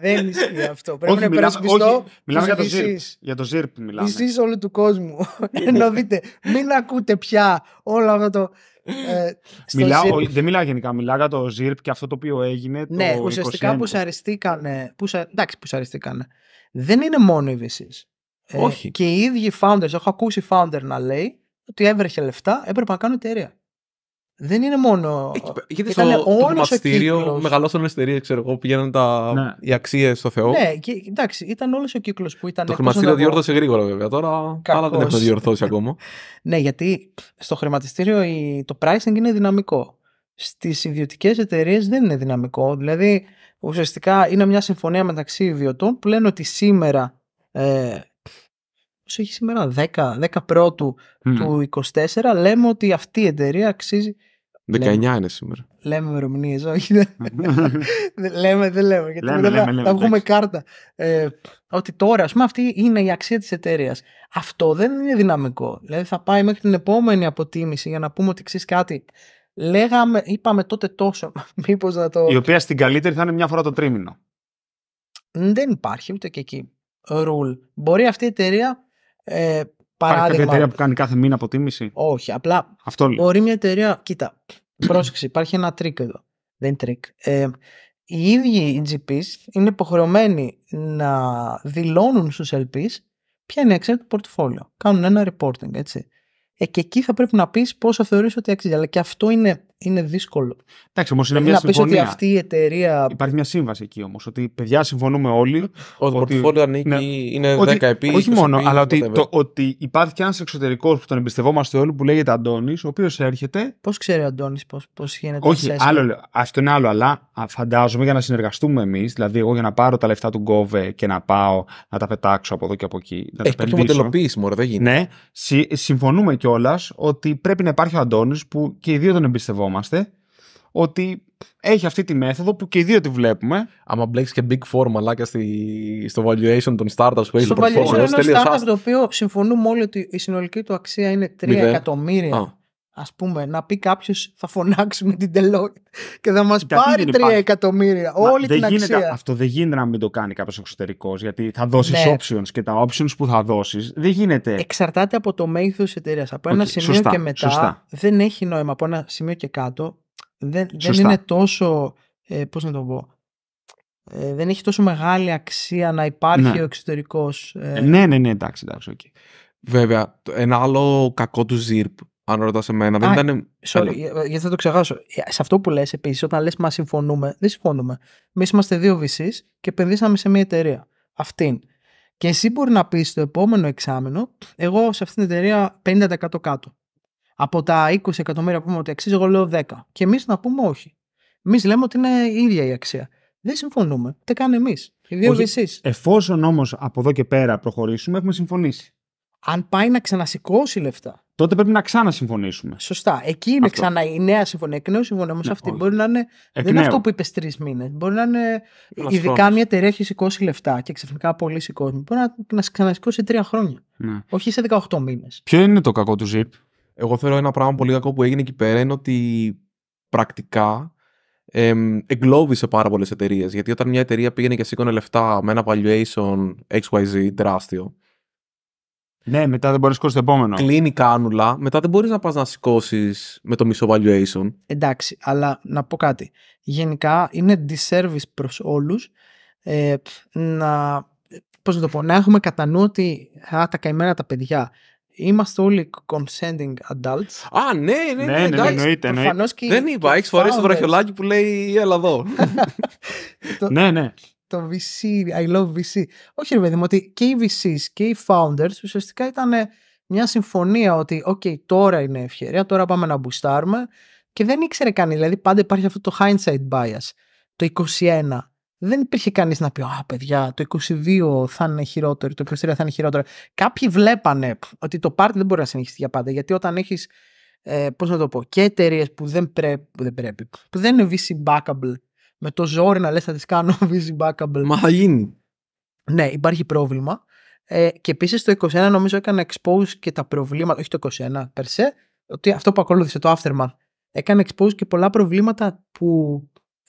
Δεν ισχύει αυτό. Πρέπει Όχι, να μιλάμε- υπερασπιστώ όχι, μιλάμε για το τους ZIRP. VCs. Για το ZIRP μιλάμε. VCs όλου του κόσμου. (laughs) Ενώ δείτε, μην ακούτε πια όλο αυτό το. Ε, στο Μιλάω, ZIRP. όχι, δεν μιλάω γενικά, μιλάω για το ZIRP και αυτό το οποίο έγινε το Ναι, ουσιαστικά 21. που σαριστήκανε. Που σα... Εντάξει, που σαριστήκανε. Δεν είναι μόνο οι VCs. Ε, Όχι. και οι ίδιοι founders, έχω ακούσει founder να λέει ότι έβρεχε λεφτά, έπρεπε να κάνω εταιρεία. Δεν είναι μόνο. Γιατί Ήτανε στο το όλος ο χρηματιστήριο κύκλος. μεγαλώσαν εταιρείες, ξέρω εγώ, πήγαιναν τα, Ναι. οι αξίες στο Θεό. Ναι, και, εντάξει, ήταν όλος ο κύκλος που ήταν. το πώς να χρηματιστήριο πω, διόρθωσε γρήγορα βέβαια. Τώρα άλλα δεν Κακώς. έχουν διορθώσει ακόμα. (laughs) Ναι, γιατί στο χρηματιστήριο η- το pricing είναι δυναμικό. Στις ιδιωτικές εταιρείες δεν είναι δυναμικό. Δηλαδή, ουσιαστικά είναι μια συμφωνία μεταξύ ιδιωτών που λένε ότι σήμερα. Ε, Πόσο έχει σήμερα, 10, 10 πρώτου Μμμ. του 24, λέμε ότι αυτή η εταιρεία αξίζει. 19 Ναι. είναι σήμερα. Λέμε ημερομηνίες, όχι. Δεν, δεν (laughs) λέμε, δεν λέμε. Γιατί Λέμε, μετά λέμε, θα- λέμε, θα βγούμε εντάξει. κάρτα. Ε, ότι τώρα, ας πούμε, αυτή είναι η αξία της εταιρείας. Αυτό δεν είναι δυναμικό. Δηλαδή θα πάει μέχρι την επόμενη αποτίμηση για να πούμε ότι ξέρεις κάτι. Λέγαμε, είπαμε τότε τόσο. (laughs) Μήπως να το. Η οποία στην καλύτερη θα είναι μια φορά το τρίμηνο. Δεν υπάρχει ούτε και εκεί rule. Μπορεί αυτή η εταιρεία. Ε, Υπάρχει κάποια παράδειγμα. εταιρεία που κάνει κάθε μήνα αποτίμηση; Όχι, απλά Αυτό λέω. Μπορεί μια εταιρεία. Κοίτα, πρόσεξε, υπάρχει ένα τρίκ εδώ. Δεν είναι τρίκ. Ε, οι ίδιοι οι GPs είναι υποχρεωμένοι να δηλώνουν στους LPs ποια είναι η αξία του πορτοφόλιο. Κάνουν ένα reporting, έτσι. Ε, και εκεί θα πρέπει να πεις πόσο θεωρείς ότι αξίζει. Αλλά και αυτό είναι, είναι δύσκολο. Εντάξει, όμως είναι Δηλαδή μια να πεις ότι συμφωνία. αυτή η εταιρεία... Υπάρχει μια σύμβαση εκεί όμως. Ότι παιδιά συμφωνούμε όλοι. Ο το Ότι- πορτοφόλιο ανήκει, ναι. είναι ότι, 10 επί. όχι 20 μόνο, επί, αλλά ότι, whatever. το, ότι υπάρχει και ένας εξωτερικός που τον εμπιστευόμαστε όλοι που λέγεται Αντώνης, ο οποίος έρχεται. Πώς ξέρει ο Αντώνης πώς, πώς γίνεται Όχι, assessment? άλλο, λέω. αυτό είναι άλλο, αλλά α, φαντάζομαι για να συνεργαστούμε εμείς, δηλαδή εγώ για να πάρω τα λεφτά του Γκόβε και να πάω να τα πετάξω από εδώ και από εκεί. Να Έχει τα κάποιο επενδύσω. μοντελοποίηση, μωρέ, δεν γίνεται. Ναι, συ- συμφωνούμε κιόλας ότι πρέπει να υπάρχει ο Αντώνης που και οι δύο τον εμπιστευόμαστε. Ότι έχει αυτή τη μέθοδο που και οι δύο τη βλέπουμε. Άμα μπλέξεις και big four μαλάκα στη, στο valuation των startups που έχει Στο το valuation portfolio, ενός τελείως startup άστο. το οποίο συμφωνούμε όλοι ότι η συνολική του αξία είναι 3 Μηδέν. εκατομμύρια. Α, ας πούμε, να πει κάποιος θα φωνάξουμε την Deloitte και θα μας Γιατί πάρει δεν 3 υπάρχει; εκατομμύρια. Μα όλη δεν την γίνεται, αξία. Αυτό δεν γίνεται να μην το κάνει κάποιος εξωτερικός. Γιατί θα δώσεις Ναι. options και τα options που θα δώσεις δεν γίνεται. Εξαρτάται από το μέγεθος της εταιρείας. Από ένα Οκ, σημείο σωστά, και μετά σωστά. δεν έχει νόημα. Από ένα σημείο και κάτω δεν, δεν Σωστά. είναι τόσο, ε, πώς να το πω, ε, δεν έχει τόσο μεγάλη αξία να υπάρχει Ναι. ο εξωτερικός. ε, Ε, ναι, ναι, ναι, εντάξει, εντάξει. ΟΚ. Βέβαια, το- ένα άλλο κακό του ZIRP, αν ρωτάς εμένα, δεν Α, ήταν. Sorry, Έλα. ε, γιατί θα το ξεχάσω. Ε, Σε αυτό που λες επίσης, όταν λες μα συμφωνούμε, δεν συμφωνούμε. Εμείς είμαστε δύο VCs και επενδύσαμε σε μια εταιρεία. Αυτήν. Και εσύ μπορεί να πεις στο επόμενο εξάμηνο, εγώ σε αυτήν την εταιρεία 50% κάτω. Από τα 20 εκατομμύρια που πούμε ότι αξίζει, εγώ λέω 10. Και εμείς να πούμε όχι. Εμείς λέμε ότι είναι η ίδια η αξία. Δεν συμφωνούμε. Τι κάνουμε εμείς; Οι δύο Όχι. VCs. Εφόσον όμως από εδώ και πέρα προχωρήσουμε, έχουμε συμφωνήσει. Αν πάει να ξανασηκώσει λεφτά. Τότε πρέπει να ξανασυμφωνήσουμε. Σωστά. Εκεί είναι Αυτό. ξανά η νέα συμφωνία. Εκ νέου συμφωνία. Όμως Ναι, αυτή όχι. μπορεί να είναι Εκ δεν είναι νέου. αυτό που είπες τρεις μήνες. Μπορεί να είναι. Ένας ειδικά χρόνος. μια εταιρεία έχει σηκώσει λεφτά και ξαφνικά πωλήσει κόσμο. Μπορεί να, να σε ξανασηκώσει τρία χρόνια. Ναι. Όχι σε 18 μήνες. Ποιο είναι το κακό του ZIP; Εγώ θεωρώ ένα πράγμα πολύ κακό που έγινε εκεί πέρα είναι ότι πρακτικά εμ, εγκλώβησε πάρα πολλές εταιρείες. Γιατί όταν μια εταιρεία πήγαινε και σήκωνε λεφτά με ένα valuation XYZ τεράστιο, Ναι, μετά δεν μπορείς να σηκώσεις το επόμενο. κλείνει κάνουλα, μετά δεν μπορείς να πας να σηκώσεις με το μισό valuation. Εντάξει, αλλά να πω κάτι. Γενικά είναι disservice προς όλους ε, να. Πώς να το πω, να έχουμε κατά νου ότι α, τα καημένα τα παιδιά. Είμαστε όλοι consenting adults. Α, ναι, ναι, ναι, Ναι, ναι, ναι, εντάξει. εννοείται. εννοείται. Προφανώς και οι- Δεν και είπα, οι έχεις φορέσει το founders, βραχιολάκι που λέει Έλα εδώ. (laughs) το, Ναι, ναι. Το VC, I love VC. Όχι ρε παιδί μου, ότι και οι VCs και οι founders ουσιαστικά ήταν μια συμφωνία ότι, OK, τώρα είναι ευκαιρία, τώρα πάμε να μπουστάρουμε και δεν ήξερε κανείς. Δηλαδή, πάντα υπάρχει αυτό το hindsight bias. Το 21 δεν υπήρχε κανείς να πει Α, παιδιά, το 22 θα είναι χειρότερο, το 23 θα είναι χειρότερο. Κάποιοι βλέπανε ότι το party δεν μπορεί να συνεχίσει για πάντα. Γιατί όταν έχεις, ε, πώς να το πω, και εταιρείες που δεν, πρέπει, δεν πρέπει, που δεν είναι VC backable, με το ζόρι να λες θα τι κάνω (laughs) VC backable. Μα θα γίνει. Ναι, υπάρχει πρόβλημα. Ε, και επίσης το 21 νομίζω έκανε expose και τα προβλήματα, όχι το 21 περσέ, ότι αυτό που ακολούθησε το aftermath έκανε expose και πολλά προβλήματα που,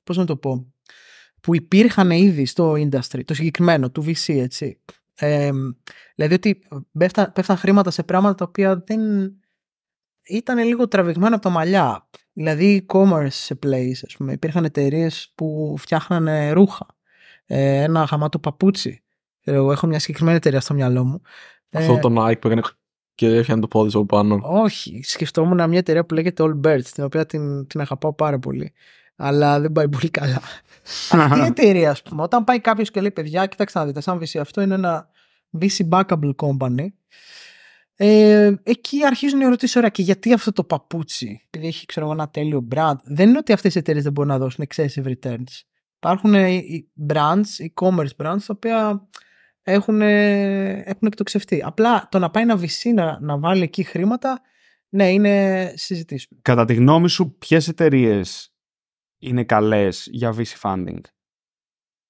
πώς να το πω, που υπήρχαν ήδη στο industry, το συγκεκριμένο, του VC, έτσι. Ε, δηλαδή ότι πέφταν, πέφταν χρήματα σε πράγματα τα οποία δεν ήταν λίγο τραβηγμένα από τα μαλλιά. Δηλαδή e-commerce place, ας πούμε. Υπήρχαν εταιρείες που φτιάχνανε ρούχα. Ε, ένα χαμάτο παπούτσι. Εγώ έχω μια συγκεκριμένη εταιρεία στο μυαλό μου. Αυτό Ε, το Nike που έκανε και έφτιανε το πόδι σου από πάνω. όχι, σκεφτόμουν μια εταιρεία που λέγεται All Birds, την οποία την, την αγαπάω πάρα πολύ. Αλλά δεν πάει πολύ καλά. (laughs) Αυτή η εταιρεία, ας πούμε, όταν πάει κάποιος και λέει: Παιδιά, κοιτάξτε να δείτε, σαν VC, αυτό είναι ένα VC backable company. Ε, εκεί αρχίζουν οι ερωτήσεις: Ωραία, και γιατί αυτό το παπούτσι, επειδή έχει ξέρω, εγώ, ένα τέλειο brand, δεν είναι ότι αυτές οι εταιρείες δεν μπορούν να δώσουν excessive returns. Υπάρχουν ε, οι brands, e-commerce brands, τα οποία έχουν, ε, έχουν εκτοξευτεί. Απλά το να πάει ένα VC να, να βάλει εκεί χρήματα, ναι, είναι συζητήσιμο. Κατά τη γνώμη σου, ποιες εταιρείες είναι καλές για VC funding;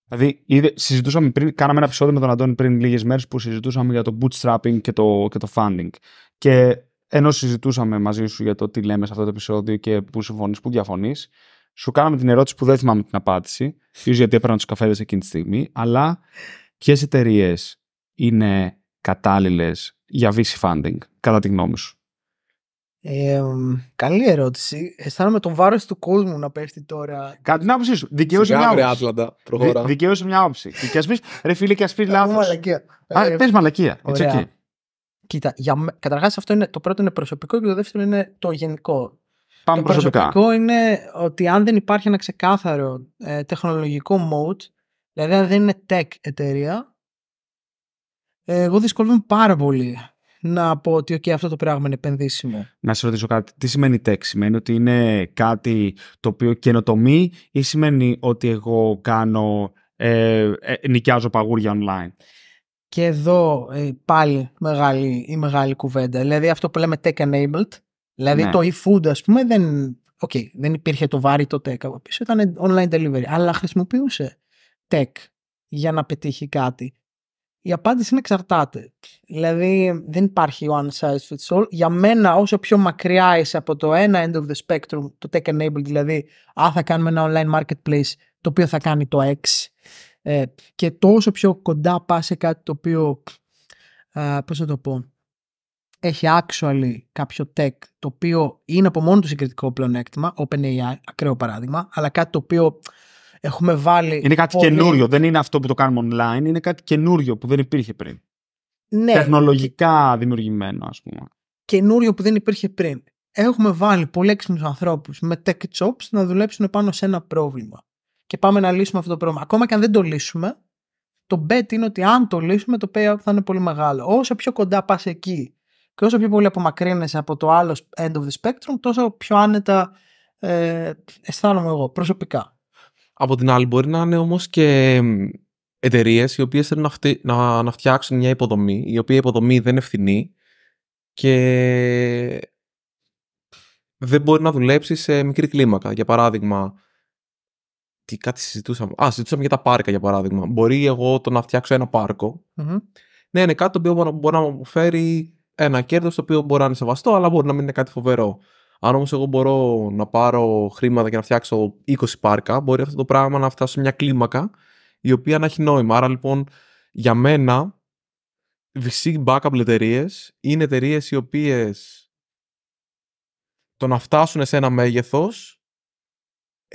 Δηλαδή, είδε, συζητούσαμε πριν, κάναμε ένα επεισόδιο με τον Αντώνη πριν λίγες μέρες που συζητούσαμε για το bootstrapping και το, και το funding. Και ενώ συζητούσαμε μαζί σου για το τι λέμε σε αυτό το επεισόδιο και που συμφωνείς, που διαφωνείς, σου κάναμε την ερώτηση που δεν θυμάμαι την απάντηση, ίσως γιατί έπαιρνα τους καφέδες εκείνη τη στιγμή, αλλά ποιες εταιρείες είναι κατάλληλες για VC funding, κατά τη γνώμη σου; Ε, καλή ερώτηση. Αισθάνομαι τον βάρος του κόσμου να πέφτει τώρα. Κατά την άποψή σου. Δικαίωσε μια Σιγά, βρε, άποψη. Άτλαντα. Προχώρα. Δι- Δικαίωσε μια άποψη. Και ας πεις, ρε φίλε, και ας πεις Πω λάθος. μαλακία. Α, Ε, πες μαλακία. It's ωραία. okay. Κοίτα, για, με- καταρχάς αυτό είναι, το πρώτο είναι προσωπικό και το δεύτερο είναι το γενικό. Πάμε το προσωπικά. προσωπικό είναι ότι αν δεν υπάρχει ένα ξεκάθαρο ε, τεχνολογικό mode, δηλαδή αν δεν είναι tech εταιρεία, ε, εγώ δυσκολεύομαι πάρα πολύ να πω ότι okay, αυτό το πράγμα είναι επενδύσιμο. Να σε ρωτήσω κάτι. Τι σημαίνει tech, σημαίνει ότι είναι κάτι το οποίο καινοτομεί ή σημαίνει ότι εγώ κάνω, ε, ε, νοικιάζω παγούρια online; Και εδώ ε, πάλι μεγάλη, η μεγάλη κουβέντα. Δηλαδή αυτό που λέμε tech enabled. Δηλαδή Ναι. το e-food ας πούμε δεν, okay, δεν υπήρχε το βάρη το tech από πίσω. Ήταν online delivery. Αλλά χρησιμοποιούσε tech για να πετύχει κάτι. Η απάντηση είναι εξαρτάται. Δηλαδή δεν υπάρχει one size fits all. Για μένα όσο πιο μακριά είσαι από το ένα end of the spectrum, το tech enabled δηλαδή, αν θα κάνουμε ένα online marketplace το οποίο θα κάνει το X ε, και τόσο πιο κοντά πά σε κάτι το οποίο, α, πώς να το πω, έχει actually κάποιο tech το οποίο είναι από μόνο του συγκριτικό πλεονέκτημα, OpenAI, ακραίο παράδειγμα, αλλά κάτι το οποίο έχουμε βάλει... Είναι κάτι πολύ- καινούριο. Δεν είναι αυτό που το κάνουμε online. Είναι κάτι καινούριο που δεν υπήρχε πριν. Ναι, Τεχνολογικά δημιουργημένο, ας πούμε. καινούριο που δεν υπήρχε πριν. Έχουμε βάλει πολύ έξυπνους ανθρώπους με tech jobs να δουλέψουν πάνω σε ένα πρόβλημα. Και πάμε να λύσουμε αυτό το πρόβλημα. Ακόμα και αν δεν το λύσουμε, το bet είναι ότι αν το λύσουμε, το payout θα είναι πολύ μεγάλο. Όσο πιο κοντά πας εκεί και όσο πιο πολύ απομακρύνεσαι από το άλλο end of the spectrum, τόσο πιο άνετα ε, αισθάνομαι εγώ προσωπικά. Από την άλλη, μπορεί να είναι όμως και εταιρείες οι οποίες θέλουν να, φτι- να, να φτιάξουν μια υποδομή, η οποία υποδομή δεν είναι ευθυνή και δεν μπορεί να δουλέψει σε μικρή κλίμακα. Για παράδειγμα, τι κάτι συζητούσαμε. Α, συζητούσαμε για τα πάρκα, για παράδειγμα. Μπορεί εγώ το να φτιάξω ένα πάρκο. Μμμ. Ναι, είναι κάτι το οποίο μπορεί, να- μπορεί να μου φέρει ένα κέρδος το οποίο μπορεί να είναι σεβαστό, αλλά μπορεί να μην είναι κάτι φοβερό. Αν όμως εγώ μπορώ να πάρω χρήματα και να φτιάξω 20 πάρκα, μπορεί αυτό το πράγμα να φτάσει σε μια κλίμακα η οποία να έχει νόημα. Άρα λοιπόν, για μένα, VC backup εταιρείες είναι εταιρείες οι οποίες το να φτάσουν σε ένα μέγεθος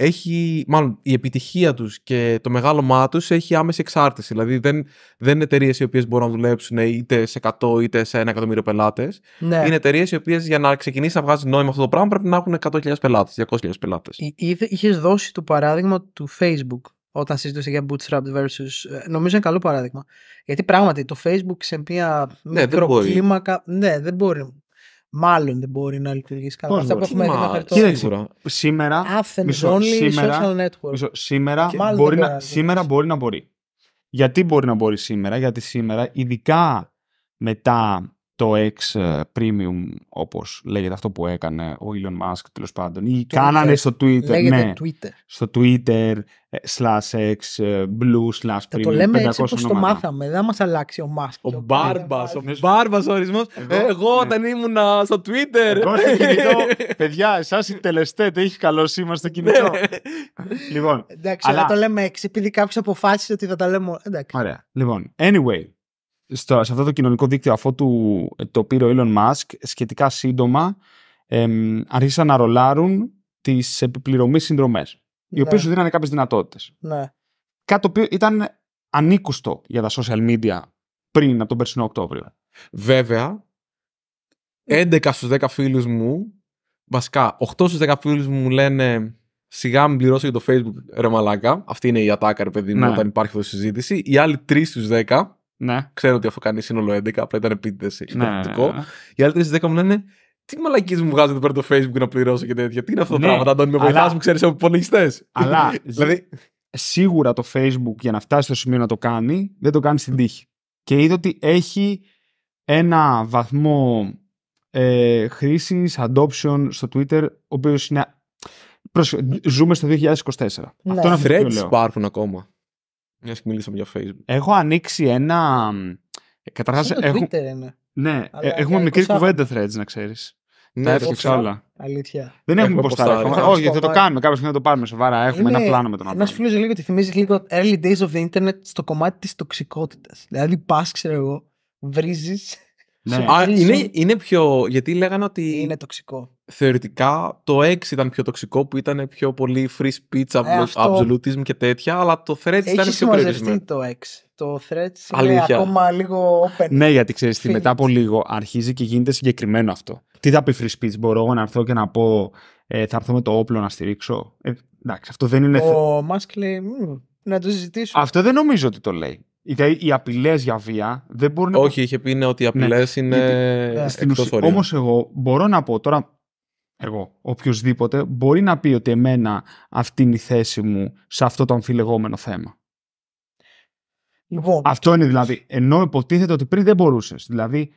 έχει, μάλλον η επιτυχία τους και το μεγάλωμά τους έχει άμεση εξάρτηση. Δηλαδή δεν, δεν είναι εταιρείες οι οποίες μπορούν να δουλέψουν είτε σε 100 είτε σε 1 εκατομμύριο πελάτες. Ναι. Είναι εταιρείες οι οποίες για να ξεκινήσει να βγάζει νόημα αυτό το πράγμα πρέπει να έχουν 100.000 πελάτες, 200.000 πελάτες. Είχες δώσει το παράδειγμα του Facebook όταν συζητούσε για bootstrapped versus. ε, Νομίζω είναι καλό παράδειγμα. Γιατί πράγματι το Facebook σε μια Ναι, δεν μπορεί. μικροκλίμακα. Ναι, δεν μπορεί. Μάλλον δεν μπορεί να λειτουργήσει καλά. Πώς Αυτά που μπορεί. έχουμε δει Μα, μέχρι τώρα. Κοίταξε. σίγουρα. Σήμερα, Athens Μισό, only σήμερα- social network. μισό, σήμερα, Και μάλλον μπορεί δεν να, μπορεί να σήμερα δεις. μπορεί να μπορεί. Γιατί μπορεί να μπορεί σήμερα, γιατί σήμερα, ειδικά μετά το X ε, Premium, όπως λέγεται αυτό που έκανε ο Elon Musk, τέλος πάντων, ή Twitter. κάνανε στο Twitter, Λέγεται ναι, Twitter. στο Twitter, ε, slash X, ε, Blue, slash Θα Premium, το λέμε έτσι 500 όπως το ονόματα. μάθαμε. Δεν μας αλλάξει ο Μάσκ. Ο Μπάρμπας, ο Μπάρμπας ο ορισμός. Εγώ- Εγώ ναι. όταν ήμουνα στο Twitter. Εγώ στο κινητό, (laughs) παιδιά, εσάς οι τελεστέ, έχει καλό σήμα στο κινητό. λοιπόν, Εντάξει, Αλλά- αλλά το λέμε έξι, επειδή κάποιος αποφάσισε ότι θα τα λέμε. όλα. Εντάξει. Ωραία. Λοιπόν, anyway, στο, σε αυτό το κοινωνικό δίκτυο αφού του, το πήρε ο Elon Musk, σχετικά σύντομα εμ, άρχισαν να ρολάρουν τις επιπληρωμής συνδρομές, οι Ναι, οποίες σου δίνανε κάποιες δυνατότητες. Ναι. Κάτι το οποίο ήταν ανήκουστο για τα social media πριν από τον περσινό Οκτώβριο. Βέβαια, 11 στους 10 φίλους μου, βασικά 8 στους 10 φίλους μου μου λένε σιγά μην πληρώσω για το facebook ρε μαλάκα. Αυτή είναι η ατάκα ρε παιδί μου Ναι. όταν υπάρχει αυτή η συζήτηση. Οι άλλοι 3 στους 10, Ναι. ξέρω ότι αυτό κάνει σύνολο 11, απλά ήταν επίτηδες ναι, υποθετικό. ναι. Οι άλλοι 3 στους 10 μου λένε τι μαλακίες μου βγάζετε πέρα το facebook να πληρώσω και τέτοια; Τι είναι αυτό το Ναι, πράγμα, Αντώνη, με αλλά- βοηθάς μου ξέρεις από υπολογιστές. Αλλά (laughs) δηλαδή, σίγουρα το Facebook για να φτάσει στο σημείο να το κάνει, δεν το κάνει στην τύχη. Και είδε ότι έχει ένα βαθμό ε, χρήσης, adoption στο Twitter, ο οποίος είναι... Πρόσεχε, ζούμε στο 2024. Ναι. Αυτό είναι αυτό που threads λέω. υπάρχουν ακόμα. Μιας και μιλήσαμε για facebook. Έχω ανοίξει ένα... Καταρχάς, Σαν το έχουμε, Twitter είναι; ναι, Αλλά ε, έχουμε για μικρή 20 κουβέντα threads, να ξέρεις. Ναι, Τα το έφτιαξα ξέρω. όλα. Αλήθεια. Δεν έχουμε Έχουμε ποστάρει ποστάρει. ακόμα. Έχουμε Όχι, θα το ποστάρει. κάνουμε. Κάποια στιγμή θα το πάρουμε σοβαρά. Έχουμε ένα πλάνο με τον Ένας Αντώνη. φίλος λέει ότι θυμίζει λίγο early days of the internet στο κομμάτι της τοξικότητας. Δηλαδή, πας, ξέρω εγώ, βρίζεις. Ναι. Α, Χρήσουν. είναι, είναι πιο. Γιατί λέγανε ότι Είναι τοξικό. Θεωρητικά το X ήταν πιο τοξικό που ήταν πιο πολύ free speech, absolute- Ε, αυτό- absolutism και τέτοια, αλλά το threads ήταν Έχει πιο συμμαζευτεί περιορισμένο. το X. Το Threads είναι Αλήθεια. ακόμα λίγο open. Ναι, γιατί ξέρεις τι, Feelings. μετά από λίγο αρχίζει και γίνεται συγκεκριμένο αυτό. Τι θα πει free speech, μπορώ εγώ να έρθω και να πω ε, θα έρθω με το όπλο να στηρίξω; Ε, εντάξει, αυτό δεν είναι. θε- Ο Μάσκ λέει «Μμ, να το συζητήσουμε. Αυτό δεν νομίζω ότι το λέει. Δηλαδή, οι απειλές για βία δεν μπορούν να. Όχι, είχε πει ναι, ότι οι απειλές είναι Ναι. Στην εκτός ουσία, ορίων. όμως εγώ μπορώ να πω τώρα, εγώ, οποιοδήποτε, μπορεί να πει ότι εμένα αυτή είναι η θέση μου σε αυτό το αμφιλεγόμενο θέμα. Λοιπόν, Αυτό είναι δηλαδή, ενώ υποτίθεται ότι πριν δεν μπορούσες. Δηλαδή,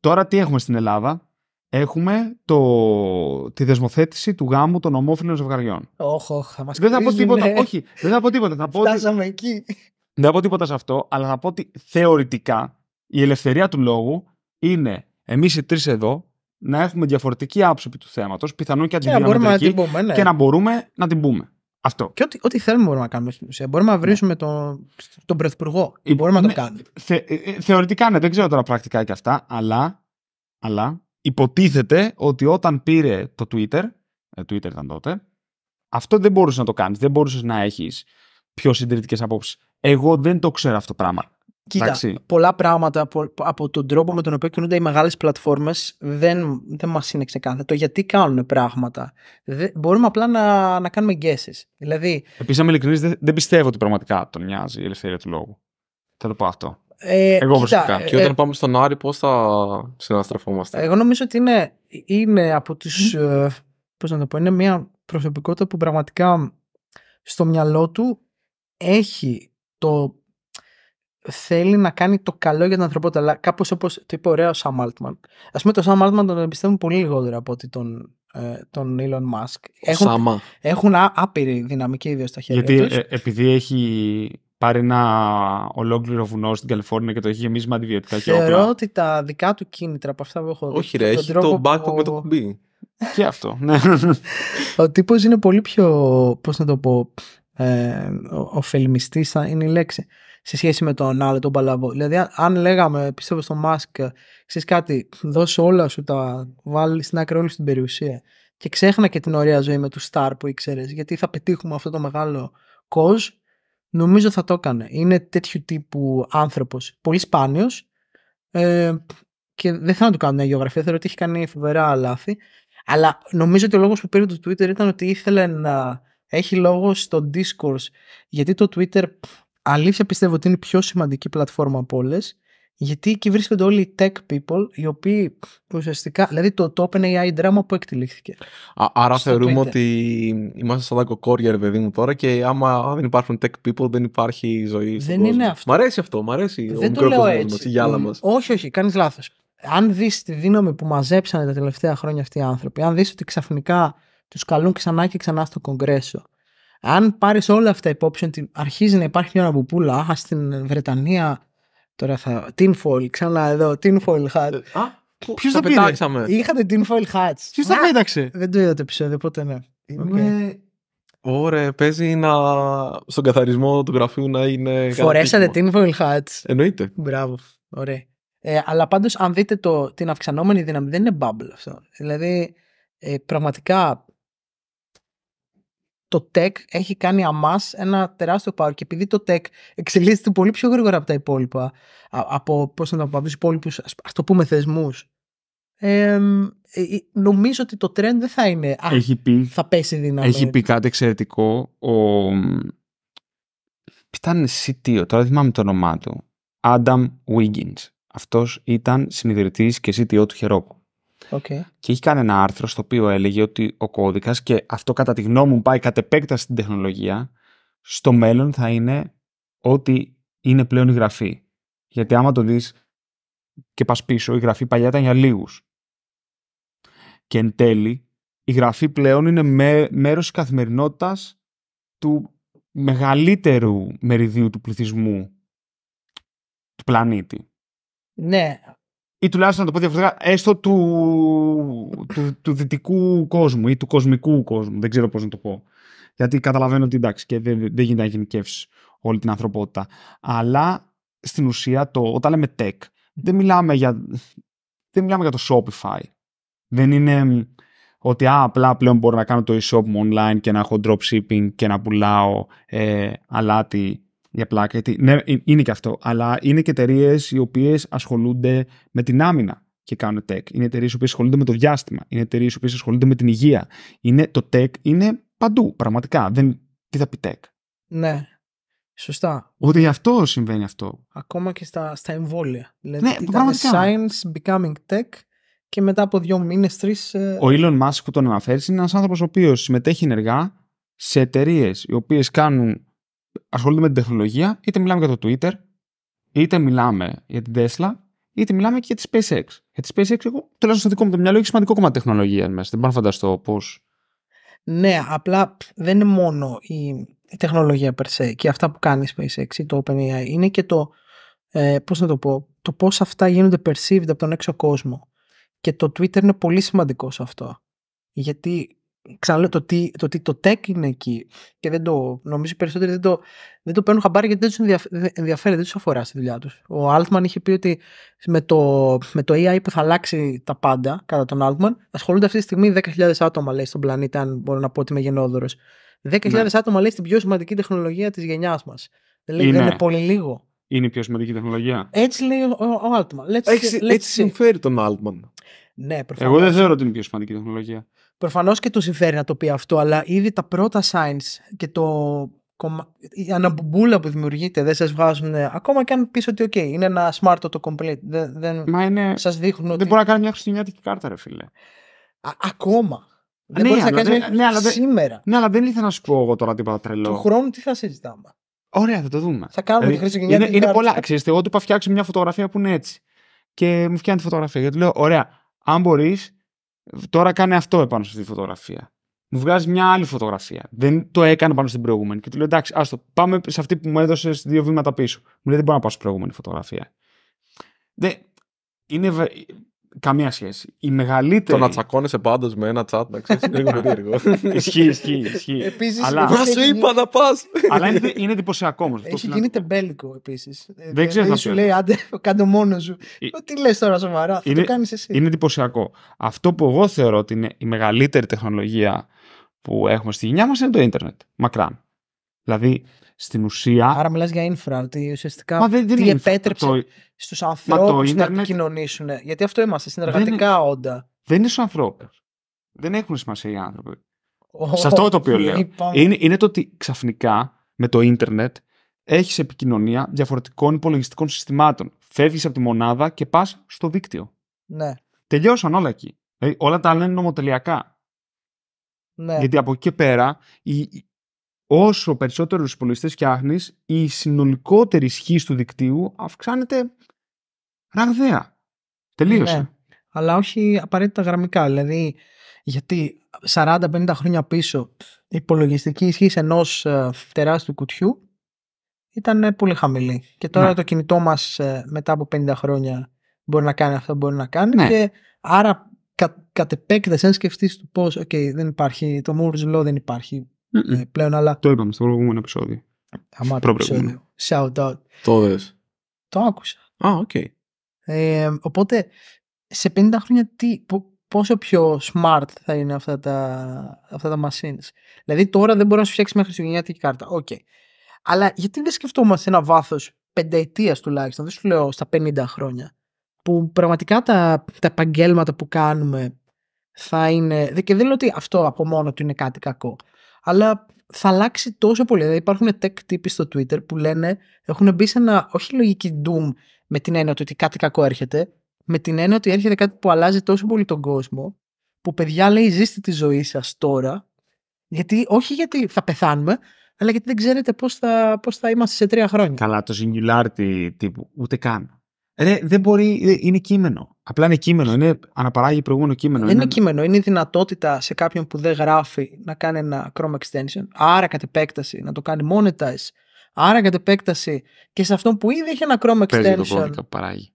τώρα τι έχουμε στην Ελλάδα, έχουμε το, τη δεσμοθέτηση του γάμου των ομόφυλων ζευγαριών. όχι, όχι, θα μας Δεν θα πω τίποτα, όχι, δεν θα πω τίποτα. Θα πω, ότι, Φτάσαμε εκεί. δεν θα πω τίποτα σε αυτό, αλλά θα πω ότι θεωρητικά η ελευθερία του λόγου είναι εμείς οι τρεις εδώ να έχουμε διαφορετική άποψη επί του θέματος, πιθανόν και Και να μπορούμε να την αντιδιαμετρική, πούμε, ναι. και να μπορούμε να την πούμε. Αυτό. Και ό,τι, ό,τι θέλουμε μπορούμε να κάνουμε στην ουσία. Μπορούμε να βρίσουμε τον, τον Πρωθυπουργό. Ε, Μπορούμε να ναι. το κάνουμε. Θε, ε, ε, θεωρητικά ναι, δεν ξέρω τώρα πρακτικά και αυτά, αλλά, αλλά υποτίθεται ότι όταν πήρε το Twitter, ε, Twitter ήταν τότε, αυτό δεν μπορούσες να το κάνεις, δεν μπορούσες να έχεις πιο συντηρητικές απόψεις. Εγώ δεν το ξέρω αυτό το πράγμα. Κοίτα, Εντάξει. πολλά πράγματα από, από τον τρόπο με τον οποίο κινούνται οι μεγάλες πλατφόρμες δεν, δεν μας είναι ξεκάθαρο. Το γιατί κάνουν πράγματα. Δεν, μπορούμε απλά να, να κάνουμε guesses. Δηλαδή, Επίσης, αν είμαι ειλικρινής, δεν, δεν πιστεύω ότι πραγματικά τον νοιάζει η ελευθερία του λόγου. Θα το πω αυτό. ε, Εγώ κοίτα, προσωπικά. Και ε, όταν πάμε στον Άρη, πώς θα συναστρεφόμαστε. Εγώ νομίζω ότι είναι, είναι από τους, Mm. ε, πώς να το πω, είναι μια προσωπικότητα που πραγματικά στο μυαλό του έχει το θέλει να κάνει το καλό για την ανθρωπότητα, αλλά κάπως όπως το είπε ωραία ο Σαμ Altman. Ας πούμε τον Σαμ Altman τον εμπιστεύουν πολύ λιγότερο από ότι τον, ε, τον Elon Musk. Έχουν, Σάμα. έχουν α- άπειρη δυναμική ιδέα στα χέρια Γιατί τους. ε, επειδή έχει πάρει ένα ολόκληρο βουνό στην Καλιφόρνια και το έχει γεμίσει με αντιβιωτικά και Θεωρώ όπλα. ότι τα δικά του κίνητρα από αυτά που έχω δει, Όχι, ρε, τον έχει τρόπο το backpack που- με το κουμπί. Και αυτό. Ναι. (laughs) Ο τύπος είναι πολύ πιο, πώς να το πω, ε, ο- ωφελημιστής θα είναι η λέξη, σε σχέση με τον άλλο, τον Παλαβό. Δηλαδή, αν, αν λέγαμε, πιστεύω στον Μάσκ, ξέρεις κάτι, δώσε όλα σου τα, βάλει στην άκρη όλη σου την περιουσία και ξέχνα και την ωραία ζωή με τους Star που ήξερες, γιατί θα πετύχουμε αυτό το μεγάλο cause, νομίζω θα το έκανε. Είναι τέτοιου τύπου άνθρωπος, πολύ σπάνιος ε, και δεν θέλω να του κάνω μια γεωγραφία, θεωρώ ότι έχει κάνει φοβερά λάθη. Αλλά νομίζω ότι ο λόγος που πήρε το Twitter ήταν ότι ήθελε να έχει λόγο στο discourse. Γιατί το Twitter αλήθεια πιστεύω ότι είναι η πιο σημαντική πλατφόρμα από όλες. Γιατί εκεί βρίσκονται όλοι οι tech people, οι οποίοι ουσιαστικά, δηλαδή το, το OpenAI drama που εκτελήχθηκε. Α, άρα Στο θεωρούμε Twitter. ότι είμαστε σαν τα κοκόρια, ρε παιδί μου τώρα, και άμα δεν υπάρχουν tech people, δεν υπάρχει ζωή. στον Δεν είναι κόσμο. αυτό. Μ' αρέσει αυτό, μ' αρέσει. ο Δεν το λέω μικρόκοσμος έτσι. μας, η γυάλα Μ, μας. Όχι, όχι, κάνεις λάθος. Αν δεις τη δύναμη που μαζέψανε τα τελευταία χρόνια αυτοί οι άνθρωποι, αν δεις ότι ξαφνικά τους καλούν ξανά και ξανά στο Κογκρέσο, αν πάρεις όλα αυτά υπόψη ότι αρχίζει να υπάρχει μια αναπουπούλα, αχ, στην Βρετανία. Τώρα θα. Tinfoil, ξανά εδώ, tinfoil hat. Α, Ποιος τα το πήρε; πετάξαμε; Είχατε tinfoil hats. Ποιος τα πέταξε; Δεν το είδα το επεισόδιο, οπότε ναι. Είμαι... Ωραία, παίζει να... στον καθαρισμό του γραφείου να είναι. κάτι Φορέσατε τύπημα. tinfoil hats; Εννοείται. Μπράβο. Ωραία. Ε, αλλά πάντως αν δείτε το, την αυξανόμενη δύναμη δεν είναι bubble αυτό. Δηλαδή ε, πραγματικά το tech έχει κάνει αμάς ένα τεράστιο power και επειδή το tech εξελίσσεται πολύ πιο γρήγορα από τα υπόλοιπα α- από, πώς να το πω, από τους υπόλοιπους ας, ας το πούμε θεσμούς ε, ε, ε, νομίζω ότι το trend δεν θα είναι α, Έχει πει, θα πέσει η δύναμη. έχει πει κάτι εξαιρετικό. Ο... Ήταν CTO, τώρα δεν θυμάμαι το όνομά του. Adam Wiggins. Αυτός ήταν συνιδρυτής και CTO του Heroku. ΟΚ. Και έχει κάνει ένα άρθρο στο οποίο έλεγε ότι ο κώδικας και αυτό κατά τη γνώμη μου πάει κατ' επέκταση στην τεχνολογία στο μέλλον θα είναι ότι είναι πλέον η γραφή. Γιατί άμα το δεις και πας πίσω, η γραφή παλιά ήταν για λίγους. Και εν τέλει, η γραφή πλέον είναι με, μέρος της καθημερινότητας του μεγαλύτερου μεριδίου του πληθυσμού του πλανήτη Ναι, ή τουλάχιστον να το πω διαφορετικά, έστω του, του, του δυτικού κόσμου ή του κοσμικού κόσμου. Δεν ξέρω πώς να το πω. Γιατί καταλαβαίνω ότι εντάξει και δεν, δεν γίνεται να γενικεύσει όλη την ανθρωπότητα. Αλλά στην ουσία, το, όταν λέμε tech, δεν μιλάμε για, δεν μιλάμε για το Shopify. Δεν είναι μ, ότι α, απλά πλέον μπορώ να κάνω το e-shop μου online και να έχω dropshipping και να πουλάω ε, αλάτι για πλάκα. Γιατί, ναι, ε, είναι και αυτό. Αλλά είναι και εταιρείες οι οποίες ασχολούνται με την άμυνα και κάνουν tech. Είναι εταιρείες οι οποίες ασχολούνται με το διάστημα. Είναι εταιρείες οι οποίες ασχολούνται με την υγεία. Είναι, το tech είναι παντού, πραγματικά. Δεν, τι θα πει tech; ναι. Σωστά. Ότι γι' αυτό συμβαίνει αυτό. ακόμα και στα, στα εμβόλια. Δηλαδή, Ναι, ήταν πραγματικά. science becoming tech και μετά από δύο μήνες, τρεις... ε, Ο Elon Musk που τον αναφέρεις είναι ένας άνθρωπος ο οποίος συμμετέχει ενεργά σε εταιρείες οι οποίες κάνουν, ασχολούνται με την τεχνολογία, είτε μιλάμε για το Twitter, είτε μιλάμε για την Tesla, είτε μιλάμε και για τη SpaceX. Για τη SpaceX, εγώ τουλάχιστον στο δικό μου το μυαλό έχει σημαντικό κομμάτι τεχνολογίας μέσα. Δεν μπορώ να φανταστώ πώς. Ναι, απλά π, δεν είναι μόνο η, η τεχνολογία per se και αυτά που κάνει η SpaceX ή το OpenAI. Είναι και το, ε, πώς να το πω, το πώς αυτά γίνονται perceived από τον έξω κόσμο. Και το Twitter είναι πολύ σημαντικό σε αυτό. Γιατί ξαναλέω το ότι το, ότι το tech είναι εκεί και δεν το, νομίζω οι περισσότεροι δεν το, δεν το παίρνουν χαμπάρι γιατί δεν τους ενδιαφ- ενδιαφέρει, δεν τους αφορά στη δουλειά τους. Ο Altman είχε πει ότι με το, με το AI που θα αλλάξει τα πάντα κατά τον Altman ασχολούνται αυτή τη στιγμή 10.000 άτομα λέει στον πλανήτη αν μπορώ να πω ότι είμαι γενναιόδωρος. 10.000 Ναι. άτομα λέει στην πιο σημαντική τεχνολογία της γενιάς μας. Δεν λέει Είναι. δεν είναι πολύ λίγο. Είναι η πιο σημαντική τεχνολογία. Έτσι λέει ο, ο, ο Altman. Let's, Έτσι, let's έτσι see. συμφέρει τον Altman. Ναι, προφανώς. Εγώ δεν θεωρώ ότι είναι η πιο σημαντική τεχνολογία. Προφανώς και του συμφέρει να το πει αυτό, αλλά ήδη τα πρώτα signs και το. κομμα- Η αναμπουμπούλα που δημιουργείται δεν σας βγάζουν. Ακόμα και αν πεις ότι, OK, είναι ένα smart autocomplete. Δεν, δεν Μα είναι. σας δείχνουν ότι. Δεν μπορεί να κάνει μια χριστουγεννιάτικη κάρτα, ρε φίλε. Α, ακόμα. Δεν Ναι, μπορείς να αλλά κάνεις δεν- ναι, αλλά δεν- σήμερα. Ναι, αλλά δεν ήθελα να σου πω εγώ τώρα τίποτα Του τρελό. χρόνου τι θα συζητάμε. Ωραία, θα το δούμε. Θα κάνουμε τη Δηλαδή, Χριστουγεννιάτικη είναι, είναι κάρτα. πολλά. Ξέρετε, εγώ του είπα φτιάξω μια φωτογραφία που είναι έτσι. Και μου φτιάχνει τη φωτογραφία. Γιατί του λέω, ωραία, αν μπορείς, τώρα κάνε αυτό επάνω σε αυτή τη φωτογραφία. Μου βγάζει μια άλλη φωτογραφία. Δεν το έκανα πάνω στην προηγούμενη. Και του λέω, εντάξει, άστο, πάμε σε αυτή που μου έδωσες δύο βήματα πίσω. Μου λέει, δεν μπορώ να πάω στην προηγούμενη φωτογραφία. Δεν, είναι βε- καμία σχέση. Η Το μεγαλύτερη. να τσακώνεσαι πάντως με ένα chat, να ξέρεις, είναι λίγο περίεργο. Ισχύει, ισχύει. ισχύει. Επίσης, Αλλά- επειδή Μα σου έχει είπα να πας! Αλλά είναι, είναι εντυπωσιακό όμως. Έχει γίνει τεμπέλικο επίσης. Δεν ξέρεις να σου πει. λέει, άντε, κάντε μόνο σου. Ε, Τι λες τώρα σοβαρά, θα είναι- το κάνεις εσύ. είναι εντυπωσιακό. Αυτό που εγώ θεωρώ ότι είναι η μεγαλύτερη τεχνολογία που έχουμε στη γενιά μας είναι το ίντερνετ. Μακράν. Δηλαδή, στην ουσία... Άρα μιλάς για infra, ότι ουσιαστικά μα δεν, δεν τι είναι επέτρεψε Το, στους ανθρώπους να ίντερνετ- επικοινωνήσουν. Γιατί αυτό είμαστε, συνεργατικά όντα. δεν είναι στους ανθρώπους. Δεν έχουν σημασία οι άνθρωποι. Σε αυτό το οποίο λέω. Είπαμε. Είναι, είναι το ότι ξαφνικά με το ίντερνετ έχεις επικοινωνία διαφορετικών υπολογιστικών συστημάτων. Φεύγεις από τη μονάδα και πας στο δίκτυο. Ναι, Τελειώσαν όλα εκεί. Δηλαδή, όλα τα άλλα είναι νομοτελειακά. ναι. Γιατί από εκεί και πέρα, η, η- όσο περισσότερους υπολογιστές φτιάχνεις, η συνολικότερη ισχύ του δικτύου αυξάνεται ραγδαία. Τελείωσε. Ναι. Αλλά όχι απαραίτητα γραμμικά. Δηλαδή, γιατί 40-50 χρόνια πίσω η υπολογιστική ισχύ ενός τεράστιου κουτιού ήταν ε, πολύ χαμηλή. Και τώρα Ναι. το κινητό μας μετά από 50 χρόνια μπορεί να κάνει αυτό που μπορεί να κάνει. Ναι. Και άρα κα, κατ' επέκταση, αν σκεφτείς το πώς, OK, δεν υπάρχει, το Moore's Law δεν υπάρχει Μμμ. ε, πλέον, αλλά. Το είπαμε στο προηγούμενο επεισόδιο. Α, μα το Προπροηγούμενο. επεισόδιο. Shout out. Το δες. Το άκουσα. Α, ΟΚ. Ε, οπότε σε 50 χρόνια τι, πο- πόσο πιο smart θα είναι αυτά τα, αυτά τα machines. Δηλαδή τώρα δεν μπορείς να σου φτιάξεις μια χριστουγεννιάτικη κάρτα. ΟΚ. Αλλά γιατί δεν σκεφτόμαστε ένα βάθος πενταετίας τουλάχιστον, δεν σου λέω στα 50 χρόνια, που πραγματικά τα, τα επαγγέλματα που κάνουμε θα είναι. δε- Και δεν λέω ότι αυτό από μόνο του είναι κάτι κακό. Αλλά θα αλλάξει τόσο πολύ. Δηλαδή υπάρχουν tech τύποι στο Twitter που λένε έχουν μπει σε ένα όχι λογική doom με την έννοια του ότι κάτι κακό έρχεται, με την έννοια ότι έρχεται κάτι που αλλάζει τόσο πολύ τον κόσμο, που παιδιά λέει ζήστε τη ζωή σας τώρα, γιατί, όχι γιατί θα πεθάνουμε, αλλά γιατί δεν ξέρετε πώς θα, πώς θα είμαστε σε τρία χρόνια. Καλά, το singularity τύπου, ούτε καν. Ρε, δεν μπορεί, ε, είναι κείμενο. Απλά είναι κείμενο, είναι αναπαράγει προηγούμενο κείμενο. Δεν είναι κείμενο, είναι η δυνατότητα σε κάποιον που δεν γράφει να κάνει ένα Chrome extension, άρα κατ' επέκταση να το κάνει monetize, άρα κατ' επέκταση και σε αυτόν που ήδη έχει ένα Chrome Παίζει το extension. κώδικα που παράγει.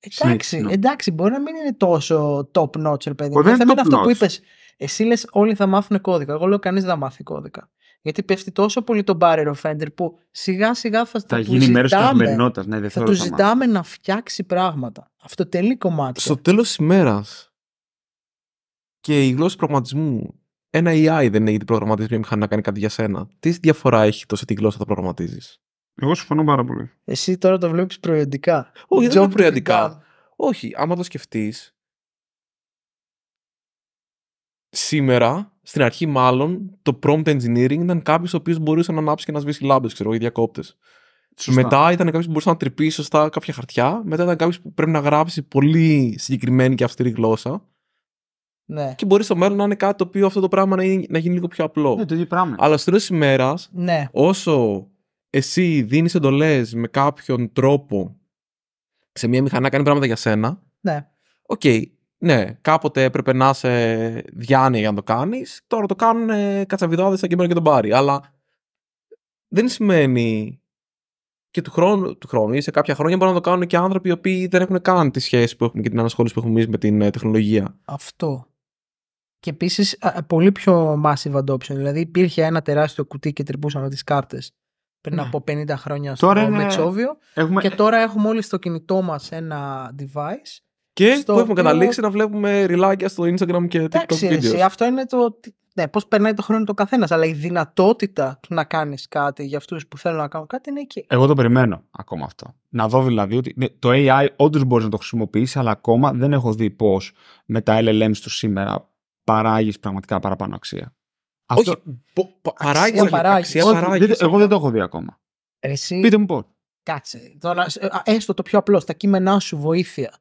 Εντάξει, Συνεχίζω. εντάξει, μπορεί να μην είναι τόσο top notch, ρε παιδί. Μπορεί μου. να Το θέμα είναι είναι top αυτό που notch. είπες. Εσύ λες, όλοι θα μάθουν κώδικα. Εγώ λέω, κανείς δεν θα μάθει κώδικα. Γιατί πέφτει τόσο πολύ το barrier offender που σιγά σιγά θα, Θα θα του γίνει μέρος της ζητάμε, καθημερινότητας. Ναι, δεν θα θέλω του να μάθω. ζητάμε να φτιάξει πράγματα. Αυτοτελή κομμάτια. Στο τέλος της ημέρας και η γλώσσα προγραμματισμού, ένα AI δεν είναι γιατί προγραμματίζει μια μηχανή να κάνει κάτι για σένα. Τι διαφορά έχει το σε τι γλώσσα θα προγραμματίζεις; Εγώ συμφωνώ πάρα πολύ. Εσύ τώρα το βλέπεις προϊοντικά. Όχι, δεν Job είναι to be προϊοντικά. done. Όχι, άμα το σκεφτείς. Σήμερα, στην αρχή μάλλον, το prompt engineering ήταν κάποιος ο οποίος μπορούσε να ανάψει και να σβήσει λάμπες, ξέρω, ή διακόπτες. Μετά ήταν κάποιος που μπορούσε να τρυπήσει σωστά κάποια χαρτιά. Μετά ήταν κάποιος που πρέπει να γράψει πολύ συγκεκριμένη και αυστηρή γλώσσα. Ναι. Και μπορεί στο μέλλον να είναι κάτι το οποίο αυτό το πράγμα να, είναι- να γίνει λίγο πιο απλό. Ναι, το ίδιο πράγμα. Αλλά στο τέλος της ημέρας, ναι. όσο εσύ δίνεις εντολές με κάποιον τρόπο σε μια μηχανή να κάνει πράγματα για σένα, Ναι. ΟΚ, ναι, κάποτε έπρεπε να είσαι διάνοια για να το κάνεις. Τώρα το κάνουν κατσαβιδάδες σαν κείμενο και τον πάρει. Αλλά δεν σημαίνει. Και του χρόνου, του χρόνου ή σε κάποια χρόνια μπορούν να το κάνουν και άνθρωποι οι οποίοι δεν έχουν καν τη σχέση που έχουμε και την ανασχόληση που έχουμε εμείς με την ε, τεχνολογία. Αυτό. Και επίσης πολύ πιο massive adoption. Δηλαδή υπήρχε ένα τεράστιο κουτί και τρυπούσαμε τις κάρτες πριν Ναι. από 50 χρόνια στο Τώρα είναι- Μετσόβιο. Έχουμε... Και τώρα έχουμε όλοι στο κινητό μας ένα device. Και Στο που έχουμε οποίο- καταλήξει να βλέπουμε ριλάκια στο Instagram και TikTok Εντάξει, ρε, εσύ, videos. αυτό είναι το. Ναι, πώς περνάει το χρόνο το καθένας. Αλλά η δυνατότητα του να κάνεις κάτι για αυτούς που θέλουν να κάνουν κάτι είναι εκεί. Εγώ το περιμένω ακόμα αυτό. Να δω δηλαδή ότι ναι, το AI όντως μπορείς να το χρησιμοποιήσεις, αλλά ακόμα δεν έχω δει πώς με τα LLMs του σήμερα παράγεις πραγματικά παραπάνω αξία. Αυτό... Όχι, πο- πο- παράγεις, Αξία παράγεις. αξία Όχι, παράγεις. δεν- εγώ δεν το έχω δει ακόμα. Εσύ, Πείτε μου πώς. κάτσε. Τώρα, α, έστω το πιο απλό, στα κείμενά σου βοήθεια.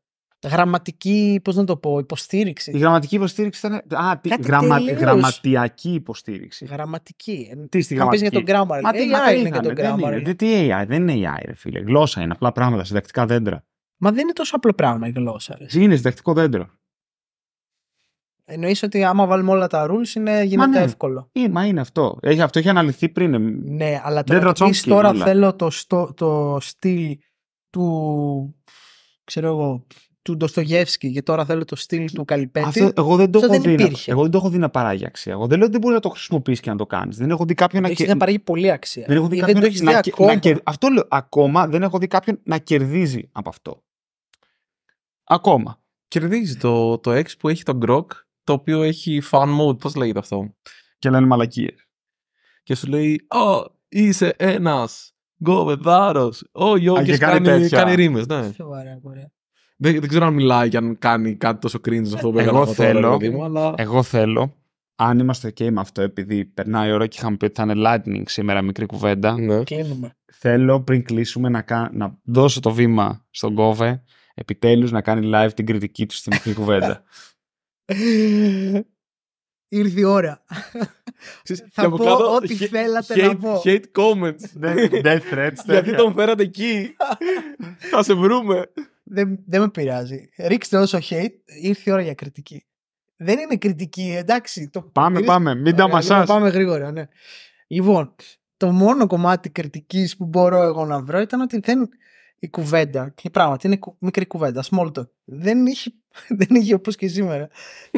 Γραμματική, πώς να το πω, υποστήριξη. Η γραμματική υποστήριξη ήταν. Α, τι, Κάτι γραμμα... τελείως. γραμματιακή υποστήριξη. Γραμματική. Τι στη Θα πεις γραμματική. για τον grammar. Μα τι, AI μα τα είναι είχαμε, για τον δεν grammar. είναι. Δεν, τι AI, δεν είναι AI, ρε φίλε. Γλώσσα είναι, απλά πράγματα, συντακτικά δέντρα. Μα δεν είναι τόσο απλό πράγμα η γλώσσα. Ρε. Είναι συντακτικό δέντρο. Εννοείς ότι άμα βάλουμε όλα τα rules είναι, γίνεται ναι. εύκολο. Ε, μα είναι αυτό. Έχει, αυτό έχει αναλυθεί πριν. ε, Ναι, αλλά Δεν τώρα, πεις, Chomsky, τώρα όλα. θέλω το, στο, το στυλ του, ξέρω εγώ, του Ντοστογεύσκη και τώρα θέλω το στυλ του Καλυπέτη. Αυτό, εγώ, δεν το αυτό έχω δεν δει, να- υπήρχε. εγώ δεν το έχω δει να παράγει αξία. Εγώ δεν λέω ότι δεν μπορείς να το χρησιμοποιήσει και να το κάνεις. Δεν έχω δει κάποιον να, Έχεις κε- να παράγει πολύ αξία. δεν έχω δει Ή κάποιον δεν το έχεις να, δει κε- ακόμα. να κερ- Αυτό λέω. Ακόμα δεν έχω δει κάποιον να κερδίζει από αυτό. Ακόμα. Κερδίζει το, το X που έχει το Grok, το οποίο έχει fan mode, πώς λέγεται αυτό; Και λένε μαλακίες. Και σου λέει, Ω, είσαι ένας γκοβεδάρος. Ω, γιο, Α, και και κάνει κάνει, τέτοια. κάνει ρήμες, ναι. Σοβαρά, ωραία. Δεν, δεν ξέρω αν μιλάει και αν κάνει κάτι τόσο cringe αυτό που Εγώ έκανα τώρα, θέλω- ρε παιδί μου, αλλά... Εγώ θέλω αν είμαστε ok με αυτό, επειδή περνάει η ώρα και είχαμε πει ότι θα είναι lightning σήμερα, μικρή κουβέντα, Ναι. Κλείνουμε. θέλω πριν κλείσουμε να, κα... να δώσω το βήμα στον Κόβε, επιτέλους να κάνει live την κριτική του στη μικρή κουβέντα. (laughs) Ήρθε η ώρα. Θα πω ό,τι θέλατε να hate, πω. Hate comments. Death threats, (laughs) Γιατί τον φέρατε εκεί; (laughs) Θα σε βρούμε. Δεν, δεν με πειράζει. Ρίξτε όσο hate, ήρθε η ώρα για κριτική. Δεν είναι κριτική, εντάξει. Το Πάμε, πήρες- πάμε, μην τα Ωραία, μασάς. λοιπόν, Πάμε γρήγορα, ναι. Λοιπόν, το μόνο κομμάτι κριτικής που μπορώ εγώ να βρω ήταν ότι δεν η κουβέντα, και πράγματι είναι κου- μικρή κουβέντα, small talk, δεν είχε, (laughs) δεν είχε όπως και σήμερα,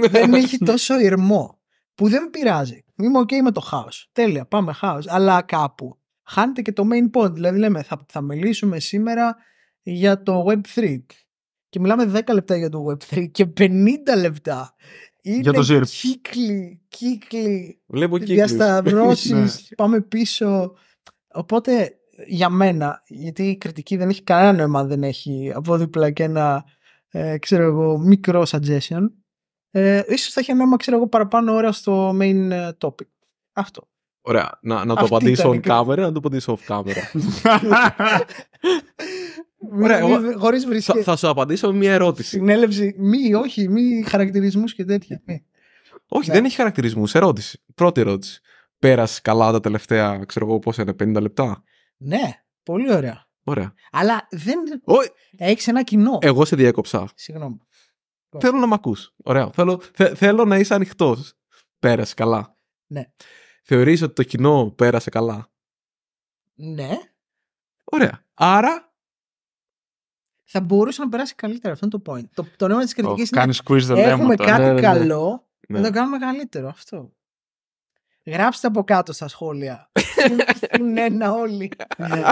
δεν είχε (laughs) τόσο ηρμό, που δεν πειράζει. Είμαι ok με το χάος. Τέλεια, πάμε χάος. Αλλά κάπου χάνεται και το main point. Δηλαδή λέμε, θα, θα μιλήσουμε σήμερα για το Web3. Και μιλάμε 10 λεπτά για το Web3 και 50 λεπτά. Είναι Για το ZIRP. κύκλοι, κύκλοι, Βλέπω εκεί. διασταυρώσεις, (laughs) πάμε πίσω. Οπότε για μένα, γιατί η κριτική δεν έχει κανένα νόημα αν δεν έχει από δίπλα και ένα ε, ξέρω εγώ, μικρό suggestion. Ε, ίσως θα έχει νόημα ξέρω εγώ παραπάνω ώρα στο main ε, topic. Αυτό. Ωραία. Να, να το Αυτή απαντήσω on ήταν η camera, να το απαντήσω off camera. (laughs) (laughs) Ωραία, Ωραία, εγώ- χωρίς θα, βρισχέ. θα σου απαντήσω με μια ερώτηση. Συνέλευση, μη, όχι, μη χαρακτηρισμούς και τέτοια. Μη. Όχι, Ναι. δεν έχει χαρακτηρισμούς. Ερώτηση. Πρώτη ερώτηση. Πέρασε καλά τα τελευταία, ξέρω εγώ πόσα είναι, 50 λεπτά; Ναι, πολύ ωραία. Ωραία. Αλλά δεν Όχι, έχεις ένα κοινό. εγώ σε διέκοψα. Συγγνώμη. Θέλω να μ' ακούς. Ωραία. Θέλω, θε- θέλω να είσαι ανοιχτός. Πέρασε καλά. Ναι. Θεωρείς ότι το κοινό πέρασε καλά; Ναι, Ωραία. Άρα, θα μπορούσε να περάσει καλύτερα. Αυτό είναι το point. Το, το νόημα της κριτικής είναι Κάνει quiz το έχουμε λέμε τώρα. κάτι Ναι, ναι, ναι. καλό ναι. να το κάνουμε καλύτερο. Αυτό. Γράψτε από κάτω στα σχόλια. Στην ένα όλοι.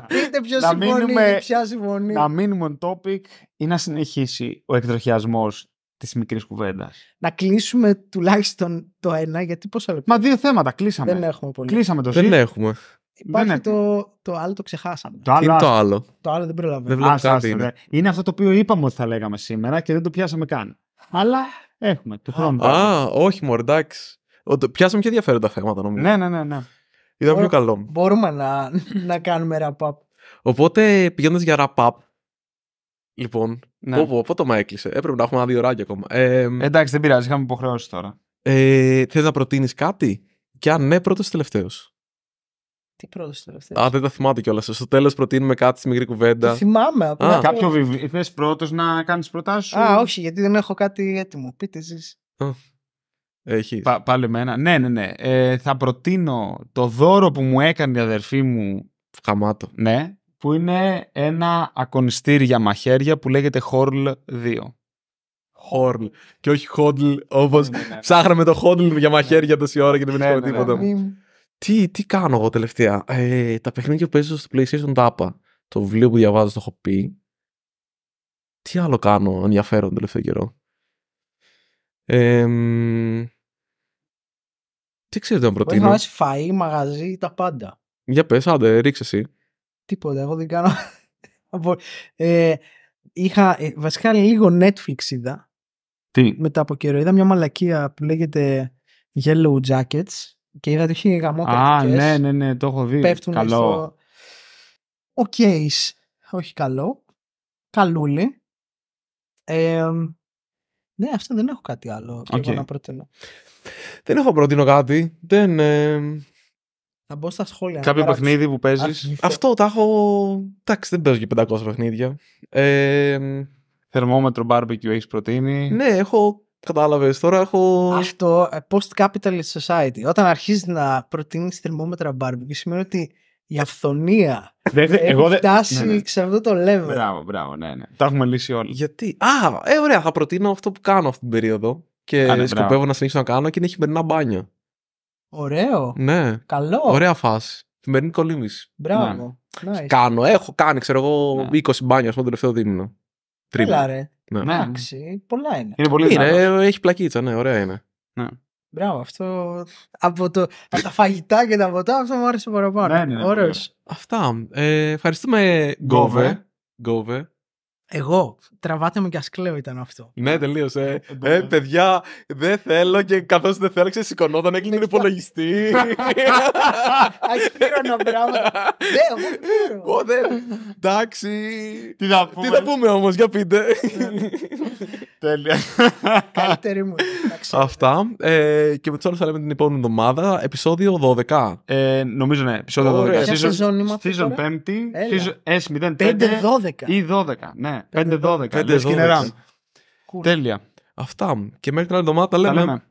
Πείτε ποιος Να συμφωνεί, μείνουμε- ποια συμφωνεί. Να μείνουμε on topic ή να συνεχίσει ο εκδροχιασμός της μικρής κουβέντας. Να κλείσουμε τουλάχιστον το ένα, γιατί πόσα λεπτά; Μα δύο θέματα, κλείσαμε. Δεν έχουμε πολύ. Κλείσαμε το δεν ζήτημα. έχουμε. Υπάρχει δεν το, το άλλο, το ξεχάσαμε. Το Τι είναι άλλο το άλλο. Το άλλο δεν προλαβαίνω. Δεν βλέπω Άστα, καν άστα, τι είναι. δε. είναι αυτό το οποίο είπαμε ότι θα λέγαμε σήμερα και δεν το πιάσαμε καν. Αλλά έχουμε του χρόνου. Α, όχι, μωρέ, εντάξει. Ο- το- Πιάσαμε και ενδιαφέροντα θέματα, νομίζω. Ναι, ναι, ναι. ναι. Ήταν πιο Ωραία. καλό. Μπορούμε να, να κάνουμε wrap-up. Οπότε πηγαίνοντας για wrap-up. Λοιπόν, ναι. πω, πω, πότε με έκλεισε. Έπρεπε να έχουμε ένα δύο ωράκια ακόμα. Ε, Εντάξει, δεν πειράζει, είχαμε υποχρεώσει τώρα. ε, Θες να προτείνεις κάτι, και αν ναι, πρώτος τελευταίος; Τι πρώτο τελευταίο. Α, δεν τα θυμάται κιόλας. Στο τέλος προτείνουμε κάτι στη μικρή κουβέντα. Το θυμάμαι. απλά Α. το- Κάποιο βιβλίο. Θε πρώτος να κάνεις προτάσεις σου; Α, όχι, γιατί δεν έχω κάτι έτοιμο. Πείτε εσείς. Έχεις. Πα- πάλι εμένα. Ναι, ναι, ναι. Ε, θα προτείνω το δώρο που μου έκανε η αδερφή μου. Χαμάτο. Ναι, που είναι ένα ακονιστήρι για μαχαίρια που λέγεται Horl 2. Χόρλ. Και όχι χόντλ όπως Ναι, ναι, ναι. ψάχναμε το χόντλ για μαχαίρια τόση ώρα και δεν Ναι, βρίσκαμε ναι, ναι. τίποτα. Μη- Τι, τι κάνω εγώ τελευταία; Ε, τα παιχνίδια που παίζω στο PlayStation Tapa. Το βιβλίο που διαβάζω το έχω πει. Τι άλλο κάνω ενδιαφέρον τον τελευταίο καιρό; Ε, μ, τι ξέρετε να Μπορεί να προτείνω. βάζει φαΐ, μαγαζί, τα πάντα. Για πες, άντε, ρίξε εσύ. Τίποτα, εγώ δεν κάνω. Από- (laughs) ε, είχα, ε, βασικά λίγο Netflix είδα Τι; μετά από καιρό. Είδα μια μαλακία που λέγεται Yellow Jackets και είδα ότι είχε γαμό Α, κριτικές. ναι, ναι, ναι, το έχω δει. Πέφτουν Καλό. στο... Ο Case, όχι καλό. Καλούλη. Ε, ναι, αυτό δεν έχω κάτι άλλο και Οκ. εγώ να προτείνω. Δεν έχω προτείνω κάτι. Δεν, ε, Θα μπω στα σχόλια. να Κάποιο γράψω. παιχνίδι που παίζεις; Αρνηθώ. αυτό τα έχω... Εντάξει, δεν παίζω και 500 παιχνίδια. Ε, Θερμόμετρο barbecue έχεις προτείνει; ναι, έχω... Κατάλαβες, τώρα έχω... Αυτό, ε, post-capitalist society. Όταν αρχίζεις να προτείνεις θερμόμετρα barbecue, σημαίνει ότι η αυθονία Δεν- έχει εγώ δεν. φτάσει ναι, ναι. σε αυτό το level. Μπράβο, μπράβο, ναι, ναι. Τα έχουμε λύσει όλα. Γιατί; Α, ε, ωραία, θα προτείνω αυτό που κάνω αυτή την περίοδο. Και Α, ναι, σκοπεύω μπράβο. να συνεχίσω να κάνω και είναι χειμερινά μπάνια. Ωραίο. Ναι, Καλό. ωραία φάση. Χειμερινή κολύμβηση. Μπράβο. Nice. Κάνω, έχω κάνει, ξέρω εγώ, Ναι. 20 μπάνια στο τελευταίο δίμηνο. Τρίμηνο. Έλα ρε. Ναι. Ναι. Εντάξει, πολλά είναι. Είναι πολύ Είναι, δυνατός. έχει πλακίτσα, ναι, ωραία είναι. Μπράβο, αυτό από, το, από τα φαγητά και τα ποτά, αυτό μου άρεσε παραπάνω. Ναι, ναι, ναι, Ωραίος. Αυτά. Ε, ευχαριστούμε, Γκόβε. Γκόβε. Εγώ, τραβάτε με κι ας κλαίω ήταν αυτό. Ναι, τελείωσε. Ε, παιδιά, δεν θέλω και καθώς δεν θέλω, ξεσηκωνόταν, έκλεινε τον υπολογιστή. Ακύρωνα πράγματα. Ναι, εγώ ξέρω. Ω, δεν. Εντάξει. Τι θα Τι πούμε. θα πούμε; όμως, για πείτε. (laughs) Τέλεια. Καλύτερη μου. εντάξει. Αυτά. Ε, και με τους άλλους θα λέμε την επόμενη εβδομάδα. Επεισόδιο 12. Ε, νομίζω ναι, επεισόδιο 12. Ωραία. Ποια Season- σεζόν είμαστε Season τώρα; 5η, Έλα. season S05 5-12. ή 12. Ναι, 5-12. 5-12. Λες και είναι round. Cool. Τέλεια. Αυτά. Και μέχρι την άλλη εβδομάδα τα Τα λέμε. λέμε.